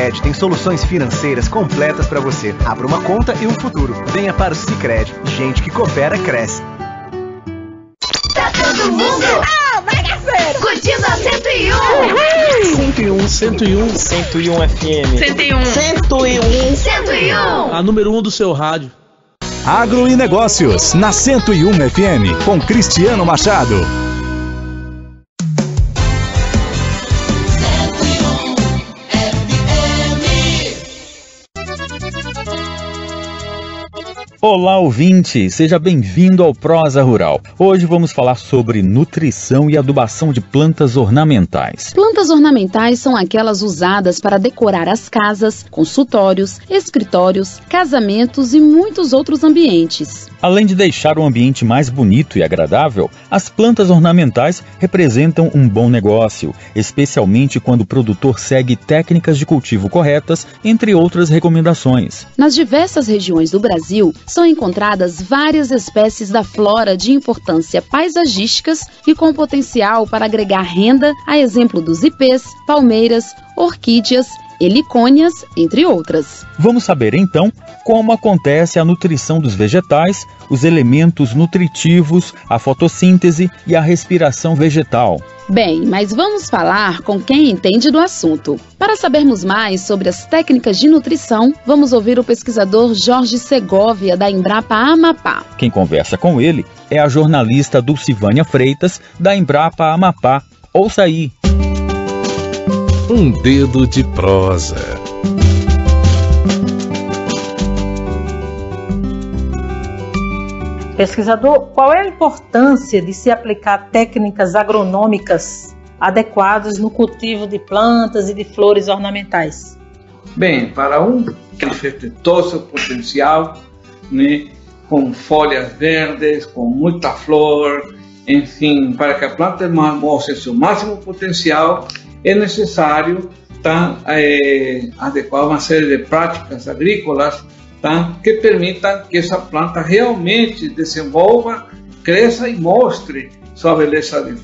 O Sicredi tem soluções financeiras completas para você. Abra uma conta e um futuro. Venha para o Sicredi. Gente que coopera cresce. Tá todo mundo? Ah, bagaceiro! Curtindo a 101! 101, 101, 101 FM. 101. 101. 101. A número 1 um do seu rádio. Agro e Negócios, na 101 FM, com Cristiano Machado. Olá, ouvinte! Seja bem-vindo ao Prosa Rural. Hoje vamos falar sobre nutrição e adubação de plantas ornamentais. Plantas ornamentais são aquelas usadas para decorar as casas, consultórios, escritórios, casamentos e muitos outros ambientes. Além de deixar o ambiente mais bonito e agradável, as plantas ornamentais representam um bom negócio, especialmente quando o produtor segue técnicas de cultivo corretas, entre outras recomendações. Nas diversas regiões do Brasil, são encontradas várias espécies da flora de importância paisagísticas e com potencial para agregar renda, a exemplo dos ipês, palmeiras, orquídeas, helicônias, entre outras. Vamos saber então como acontece a nutrição dos vegetais, os elementos nutritivos, a fotossíntese e a respiração vegetal. Bem, mas vamos falar com quem entende do assunto. Para sabermos mais sobre as técnicas de nutrição, vamos ouvir o pesquisador Jorge Segovia, da Embrapa Amapá. Quem conversa com ele é a jornalista Dulcivânia Freitas, da Embrapa Amapá. Ouça aí! Um dedo de prosa. Pesquisador, qual é a importância de se aplicar técnicas agronômicas adequadas no cultivo de plantas e de flores ornamentais? Bem, para um que todo o seu potencial, né, com folhas verdes, com muita flor, enfim, para que a planta mostre seu máximo potencial, é necessário tá, é, adequar uma série de práticas agrícolas tá, que permitam que essa planta realmente desenvolva, cresça e mostre sua beleza de,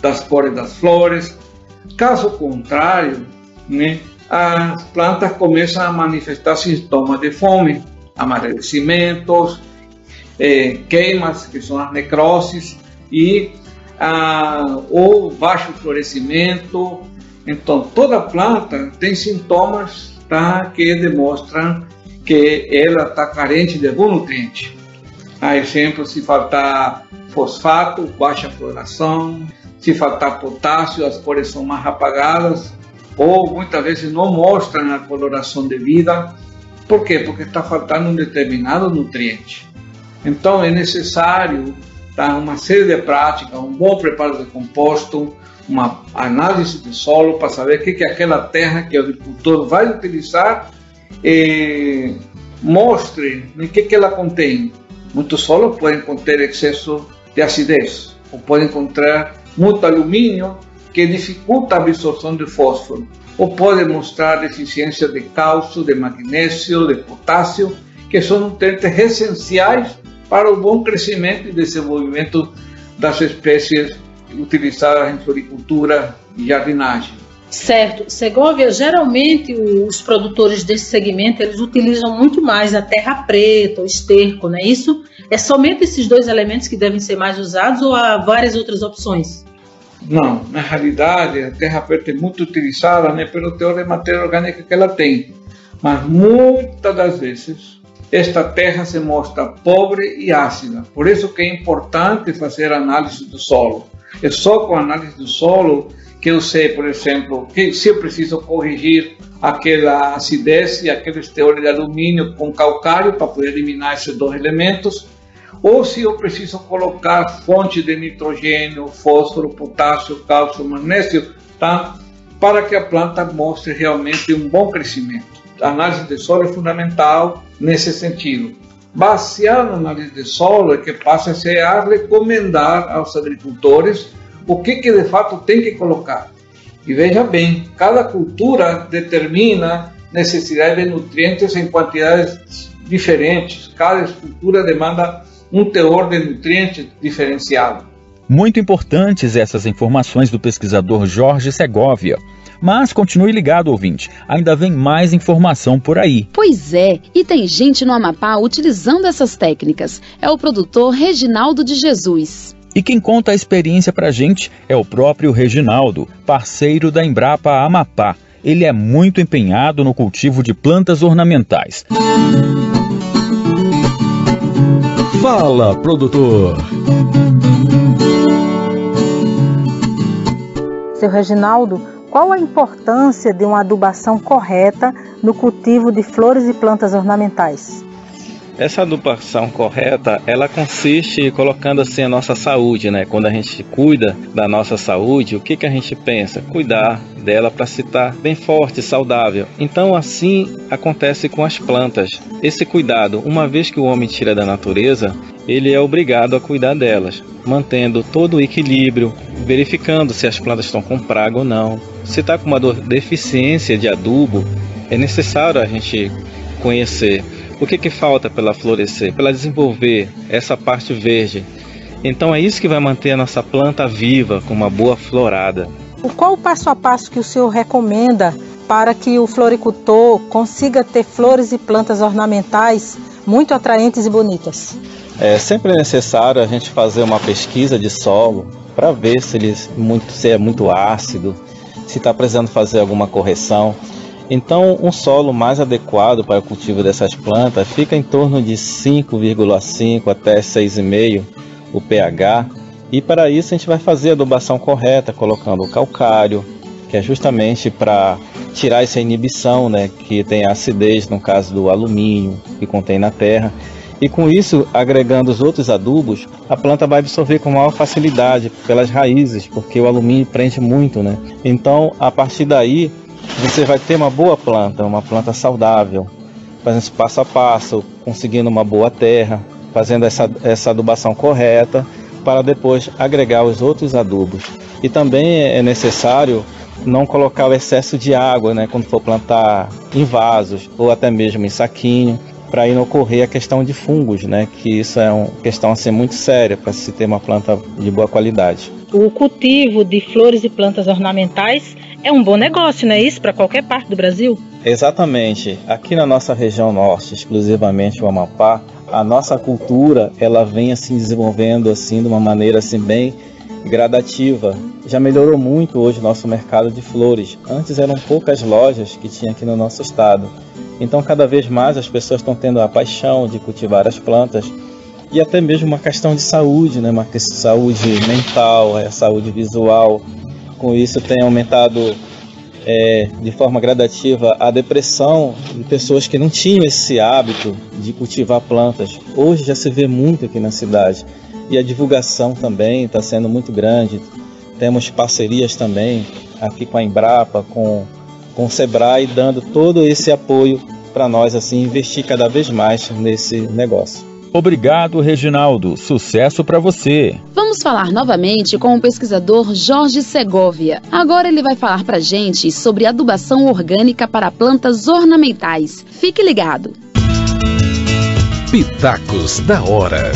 das cores das flores. Caso contrário, né, as plantas começam a manifestar sintomas de fome, amarelecimentos, eh, queimas, que são as necroses, e ah, ou baixo florescimento. Então, toda planta tem sintomas tá, que demonstram que ela está carente de algum nutriente. A exemplo, se faltar fosfato, baixa floração, se faltar potássio, as cores são mais apagadas, ou muitas vezes não mostram a coloração devida. Por quê? Porque está faltando um determinado nutriente. Então é necessário tá, uma série de práticas, um bom preparo de composto, uma análise de solo para saber o que, que aquela terra que o agricultor vai utilizar eh, mostre o que, que ela contém. Muitos solos podem conter excesso de acidez, ou podem encontrar muito alumínio que dificulta a absorção de fósforo, ou pode mostrar deficiência de cálcio, de magnésio, de potássio, que são nutrientes essenciais para o bom crescimento e desenvolvimento das espécies utilizadas em floricultura e jardinagem. Certo. Segovia, geralmente os produtores desse segmento, eles utilizam muito mais a terra preta, o esterco, não é isso? É somente esses dois elementos que devem ser mais usados ou há várias outras opções? Não, na realidade a terra preta é muito utilizada né, pelo teor de matéria orgânica que ela tem, mas muitas das vezes esta terra se mostra pobre e ácida. Por isso que é importante fazer análise do solo. É só com análise do solo que eu sei, por exemplo, que se eu preciso corrigir aquela acidez e aquele teores de alumínio com calcário para poder eliminar esses dois elementos, ou se eu preciso colocar fonte de nitrogênio, fósforo, potássio, cálcio, magnésio, tá? para que a planta mostre realmente um bom crescimento. A análise de solo é fundamental nesse sentido. Baseado na análise de solo é que passa-se a recomendar aos agricultores o que, que de fato tem que colocar. E veja bem, cada cultura determina necessidade de nutrientes em quantidades diferentes. Cada cultura demanda um teor de nutrientes diferenciado. Muito importantes essas informações do pesquisador Jorge Segovia. Mas continue ligado, ouvinte. Ainda vem mais informação por aí. Pois é, e tem gente no Amapá utilizando essas técnicas. É o produtor Reginaldo de Jesus. E quem conta a experiência pra gente é o próprio Reginaldo, parceiro da Embrapa Amapá. Ele é muito empenhado no cultivo de plantas ornamentais. Fala, produtor! Seu Reginaldo, qual a importância de uma adubação correta no cultivo de flores e plantas ornamentais? Essa adubação correta, ela consiste colocando assim a nossa saúde, né? Quando a gente cuida da nossa saúde, o que que a gente pensa? Cuidar dela para se estar bem forte, saudável. Então assim acontece com as plantas. Esse cuidado, uma vez que o homem tira da natureza, ele é obrigado a cuidar delas, mantendo todo o equilíbrio, verificando se as plantas estão com praga ou não. Se está com uma deficiência de adubo, é necessário a gente conhecer o que, que falta para ela florescer, para ela desenvolver essa parte verde. Então é isso que vai manter a nossa planta viva, com uma boa florada. Qual o passo a passo que o senhor recomenda para que o floricultor consiga ter flores e plantas ornamentais muito atraentes e bonitas? É sempre necessário a gente fazer uma pesquisa de solo para ver se ele muito, se é muito ácido, se está precisando fazer alguma correção. Então, um solo mais adequado para o cultivo dessas plantas fica em torno de 5,5 até 6,5 o pH. E para isso a gente vai fazer a adubação correta, colocando o calcário, que é justamente para tirar essa inibição, né, que tem a acidez no caso do alumínio que contém na terra. E com isso, agregando os outros adubos, a planta vai absorver com maior facilidade pelas raízes, porque o alumínio prende muito, né? Então, a partir daí, você vai ter uma boa planta, uma planta saudável, fazendo passo a passo, conseguindo uma boa terra, fazendo essa, essa adubação correta para depois agregar os outros adubos. E também é necessário não colocar o excesso de água né, quando for plantar em vasos ou até mesmo em saquinho. Para não ocorrer a questão de fungos, né? Que isso é uma questão assim muito séria para se ter uma planta de boa qualidade. O cultivo de flores e plantas ornamentais é um bom negócio, não é isso? Para qualquer parte do Brasil? Exatamente. Aqui na nossa região norte, exclusivamente o Amapá, a nossa cultura ela vem assim desenvolvendo assim de uma maneira assim bem gradativa. Já melhorou muito hoje o nosso mercado de flores. Antes eram poucas lojas que tinha aqui no nosso estado. Então, cada vez mais as pessoas estão tendo a paixão de cultivar as plantas e até mesmo uma questão de saúde, né? Uma saúde mental, a saúde visual. Com isso, tem aumentado é, de forma gradativa a depressão de pessoas que não tinham esse hábito de cultivar plantas. Hoje já se vê muito aqui na cidade e a divulgação também está sendo muito grande. Temos parcerias também aqui com a Embrapa, com, com o Sebrae, dando todo esse apoio para nós assim investir cada vez mais nesse negócio. Obrigado, Reginaldo. Sucesso para você. Vamos falar novamente com o pesquisador Jorge Segovia. Agora ele vai falar para gente sobre adubação orgânica para plantas ornamentais. Fique ligado. Pitacos da hora.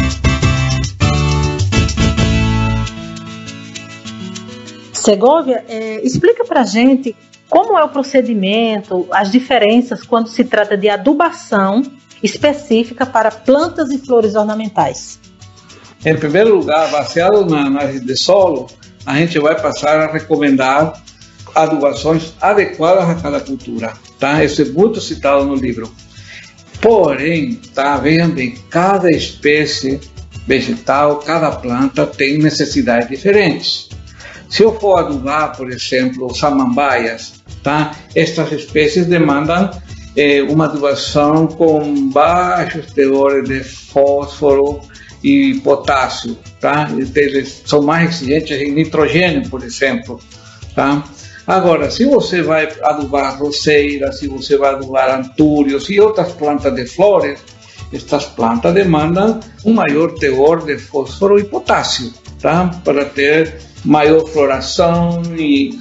Segovia, é, explica para gente como é o procedimento, as diferenças quando se trata de adubação específica para plantas e flores ornamentais. Em primeiro lugar, baseado na análise de solo, a gente vai passar a recomendar adubações adequadas a cada cultura, tá? Isso é muito citado no livro. Porém, tá, vejam bem, cada espécie vegetal, cada planta tem necessidades diferentes. Se eu for adubar, por exemplo, samambaias, tá? estas espécies demandam eh, uma adubação com baixos teores de fósforo e potássio. Tá? Eles são mais exigentes em nitrogênio, por exemplo. Tá? Agora, se você vai adubar roseira, se você vai adubar antúrios e outras plantas de flores, estas plantas demandam um maior teor de fósforo e potássio, tá? Para ter maior floração e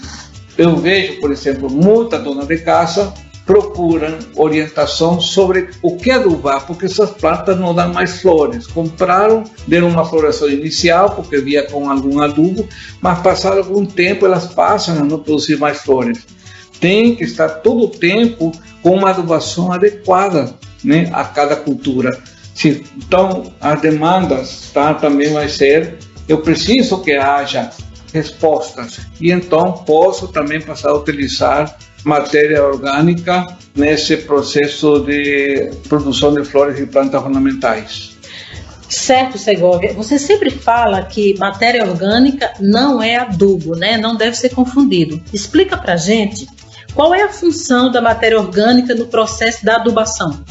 eu vejo, por exemplo, muita dona de casa procuram orientação sobre o que adubar, porque essas plantas não dão mais flores. Compraram, deram uma floração inicial, porque via com algum adubo, mas passado algum tempo elas passam a não produzir mais flores. Tem que estar todo o tempo com uma adubação adequada né, a cada cultura. Então, as demandas tá, também vai ser, eu preciso que haja respostas e então posso também passar a utilizar matéria orgânica nesse processo de produção de flores e plantas ornamentais. Certo, Segovia. Você sempre fala que matéria orgânica não é adubo, né? Não deve ser confundido. Explica pra gente qual é a função da matéria orgânica no processo da adubação.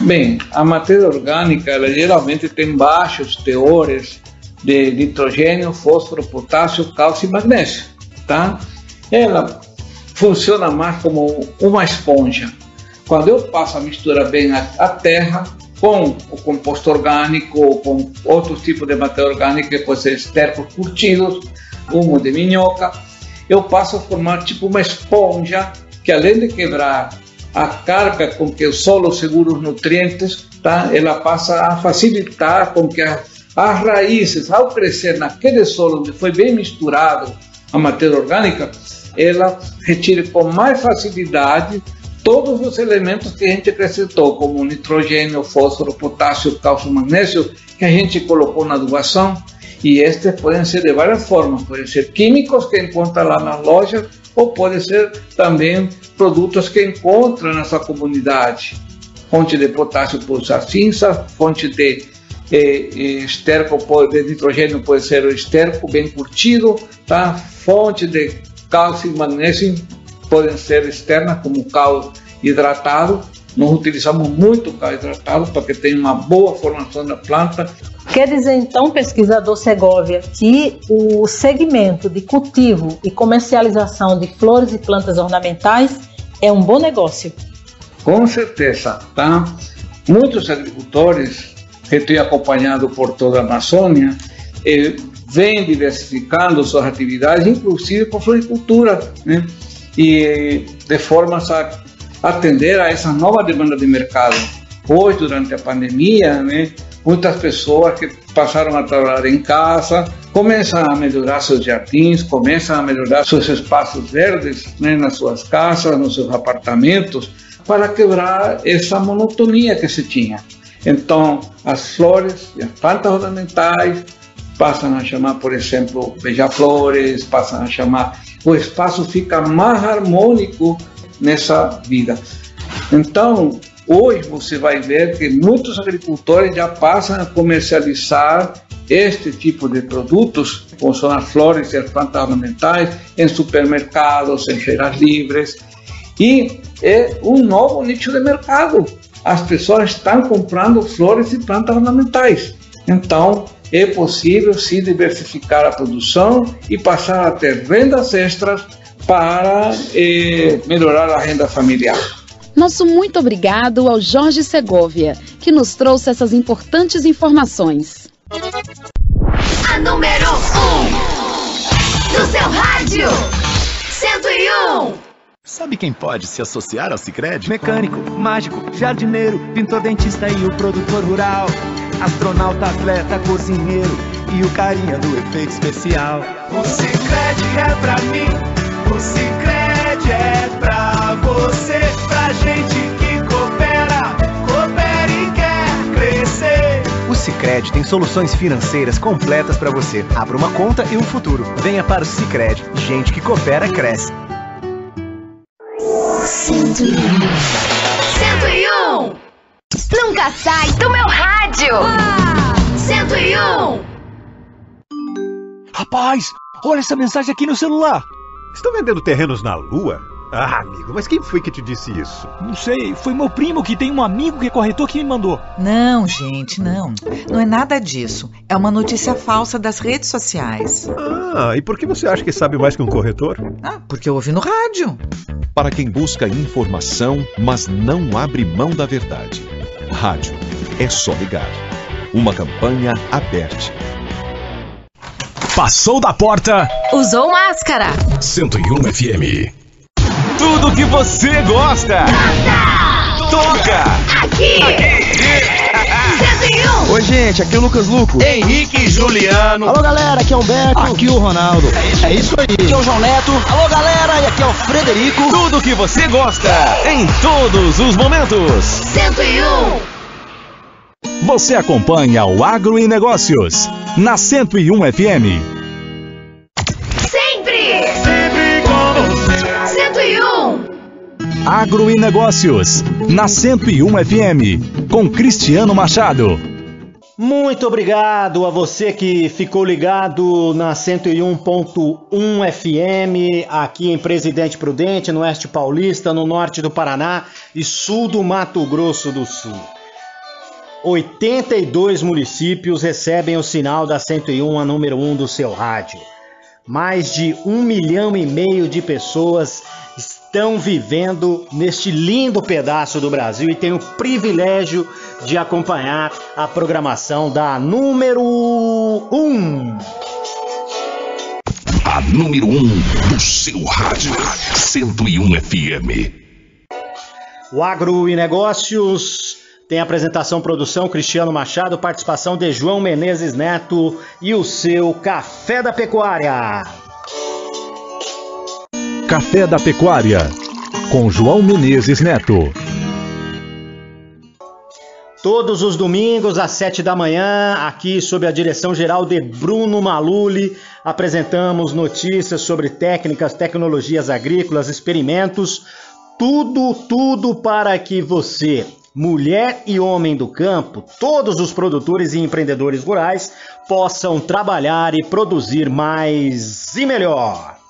Bem, a matéria orgânica ela geralmente tem baixos teores de nitrogênio, fósforo, potássio, cálcio e magnésio, tá? Ela funciona mais como uma esponja. Quando eu passo a misturar bem a, a terra com o composto orgânico ou com outro tipo de matéria orgânica, que pode ser estercos curtidos, humo de minhoca, eu passo a formar tipo uma esponja que além de quebrar a carga com que o solo segura os nutrientes, tá? ela passa a facilitar com que a, as raízes, ao crescer naquele solo onde foi bem misturado a matéria orgânica, ela retire com mais facilidade todos os elementos que a gente acrescentou, como nitrogênio, fósforo, potássio, cálcio, magnésio, que a gente colocou na adubação. E estes podem ser de várias formas, podem ser químicos que encontra lá nas lojas, ou pode ser também produtos que encontra nessa comunidade. Fonte de potássio ser cinza, fonte de esterco de nitrogênio pode ser o esterco bem curtido, tá? Fonte de cálcio e magnésio podem ser externas, como cal hidratado. Nós utilizamos muito cal hidratado para que tenha uma boa formação da planta. Quer dizer, então, pesquisador Segovia, que o segmento de cultivo e comercialização de flores e plantas ornamentais é um bom negócio? Com certeza, tá? Muitos agricultores tenho acompanhado por toda a Amazônia eh, vem diversificando suas atividades, inclusive com floricultura, e de forma a atender a essa nova demanda de mercado. Hoje, durante a pandemia, muitas pessoas que passaram a trabalhar em casa começam a melhorar seus jardins, começam a melhorar seus espaços verdes nas suas casas, nos seus apartamentos, para quebrar essa monotonia que se tinha. Então, as flores e as plantas ornamentais passam a chamar, por exemplo, beija-flores, passam a chamar. O espaço fica mais harmônico nessa vida. Então, hoje você vai ver que muitos agricultores já passam a comercializar este tipo de produtos, como são as flores e as plantas ornamentais, em supermercados, em feiras livres. E é um novo nicho de mercado. As pessoas estão comprando flores e plantas ornamentais. Então, é possível se diversificar a produção e passar a ter rendas extras para eh, melhorar a renda familiar. Nosso muito obrigado ao Jorge Segovia, que nos trouxe essas importantes informações. A número 1 um, no seu rádio 101. Sabe quem pode se associar ao Sicredi? Mecânico, mágico, jardineiro, pintor, dentista e o produtor rural. Astronauta, atleta, cozinheiro e o carinha do efeito especial. O Sicredi é pra mim, o Sicredi é pra você, pra gente que coopera, coopera e quer crescer. O Sicredi tem soluções financeiras completas para você. Abra uma conta e um futuro. Venha para o Sicredi. Gente que coopera cresce. 101. 101. Nunca sai do meu rádio. 101. Rapaz, olha essa mensagem aqui no celular. Estão vendendo terrenos na Lua? Ah, amigo, mas quem foi que te disse isso? Não sei, foi meu primo que tem um amigo que é corretor que me mandou. Não, gente, não. Não é nada disso. É uma notícia falsa das redes sociais. Ah, e por que você acha que sabe mais que um corretor? Ah, porque eu ouvi no rádio. Para quem busca informação, mas não abre mão da verdade. Rádio. É só ligar. Uma campanha aberta. Passou da porta. Usou máscara. 101 FM. Tudo que você gosta. Toca. Aqui. 101. Oi, gente, aqui é o Lucas Luco. Henrique e Juliano. Alô, galera, aqui é o Beto. Aqui o Ronaldo. É isso aí. Aqui é o João Neto. Alô, galera, e aqui é o Frederico. Tudo que você gosta. Em todos os momentos. 101. Você acompanha o Agro e Negócios na 101 FM. Agro e Negócios na 101 FM com Cristiano Machado. Muito obrigado a você que ficou ligado na 101.1 FM, aqui em Presidente Prudente, no Oeste Paulista, no norte do Paraná e sul do Mato Grosso do Sul. 82 municípios recebem o sinal da 101, a número 1 do seu rádio. Mais de um milhão e meio de pessoas estão vivendo neste lindo pedaço do Brasil e têm o privilégio de acompanhar a programação da número 1. A número 1 do seu rádio. 101 FM. O Agro e Negócios tem apresentação, produção Cristiano Machado, participação de João Menezes Neto e o seu Café da Pecuária. Café da Pecuária com João Menezes Neto. Todos os domingos às 7 da manhã, aqui sob a direção geral de Bruno Maluli, apresentamos notícias sobre técnicas, tecnologias agrícolas, experimentos, tudo, tudo para que você, mulher e homem do campo, todos os produtores e empreendedores rurais possam trabalhar e produzir mais e melhor.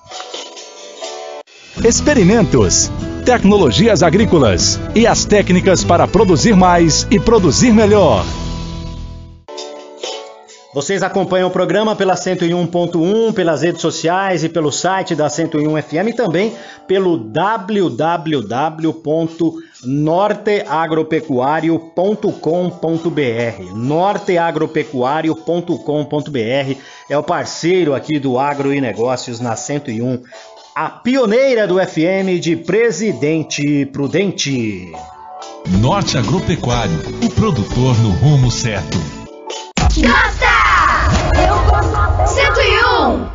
Experimentos, tecnologias agrícolas e as técnicas para produzir mais e produzir melhor. Vocês acompanham o programa pela 101.1, pelas redes sociais e pelo site da 101 FM e também pelo www.norteagropecuario.com.br. norteagropecuario.com.br é o parceiro aqui do Agro e Negócios na 101, a pioneira do FM de Presidente Prudente. Norte Agropecuário, o produtor no rumo certo. Gosta! Eu gosto 101!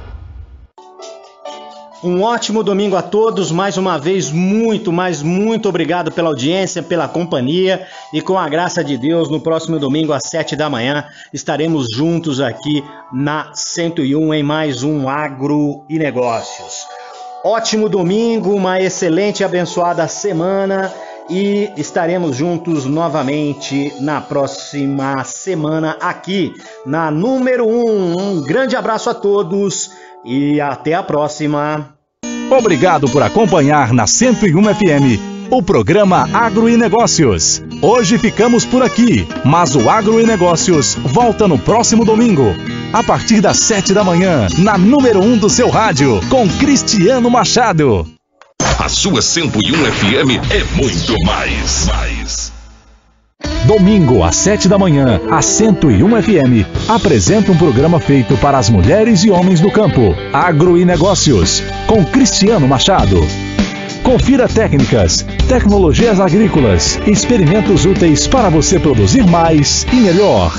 Um ótimo domingo a todos. Mais uma vez, muito, mas muito obrigado pela audiência, pela companhia. E com a graça de Deus, no próximo domingo às 7 da manhã, estaremos juntos aqui na 101 em mais um Agro e Negócios. Ótimo domingo, uma excelente e abençoada semana. E estaremos juntos novamente na próxima semana aqui na número 1. Um grande abraço a todos e até a próxima. Obrigado por acompanhar na 101 FM o programa Agro e Negócios. Hoje ficamos por aqui, mas o Agro e Negócios volta no próximo domingo, a partir das 7 da manhã, na número 1 do seu rádio, com Cristiano Machado. A sua 101 FM é muito mais. mais. Domingo às 7 da manhã, a 101 FM apresenta um programa feito para as mulheres e homens do campo. Agro e Negócios, com Cristiano Machado. Confira técnicas, tecnologias agrícolas, experimentos úteis para você produzir mais e melhor.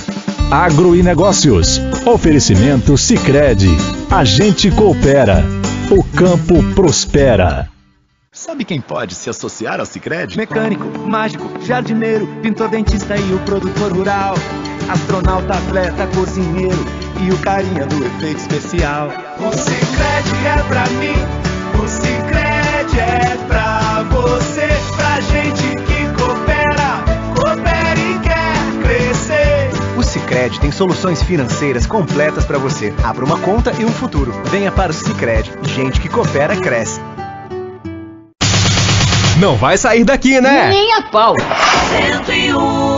Agro e Negócios. Oferecimento Sicredi. A gente coopera. O campo prospera. Sabe quem pode se associar ao Sicredi? Mecânico, mágico, jardineiro, pintor dentista e o produtor rural. Astronauta, atleta, cozinheiro e o carinha do efeito especial. O Sicredi é pra mim, o Sicredi Sicredi tem soluções financeiras completas para você. Abra uma conta e um futuro. Venha para o Sicredi. Gente que coopera cresce. Não vai sair daqui, né? Nem a pau. 101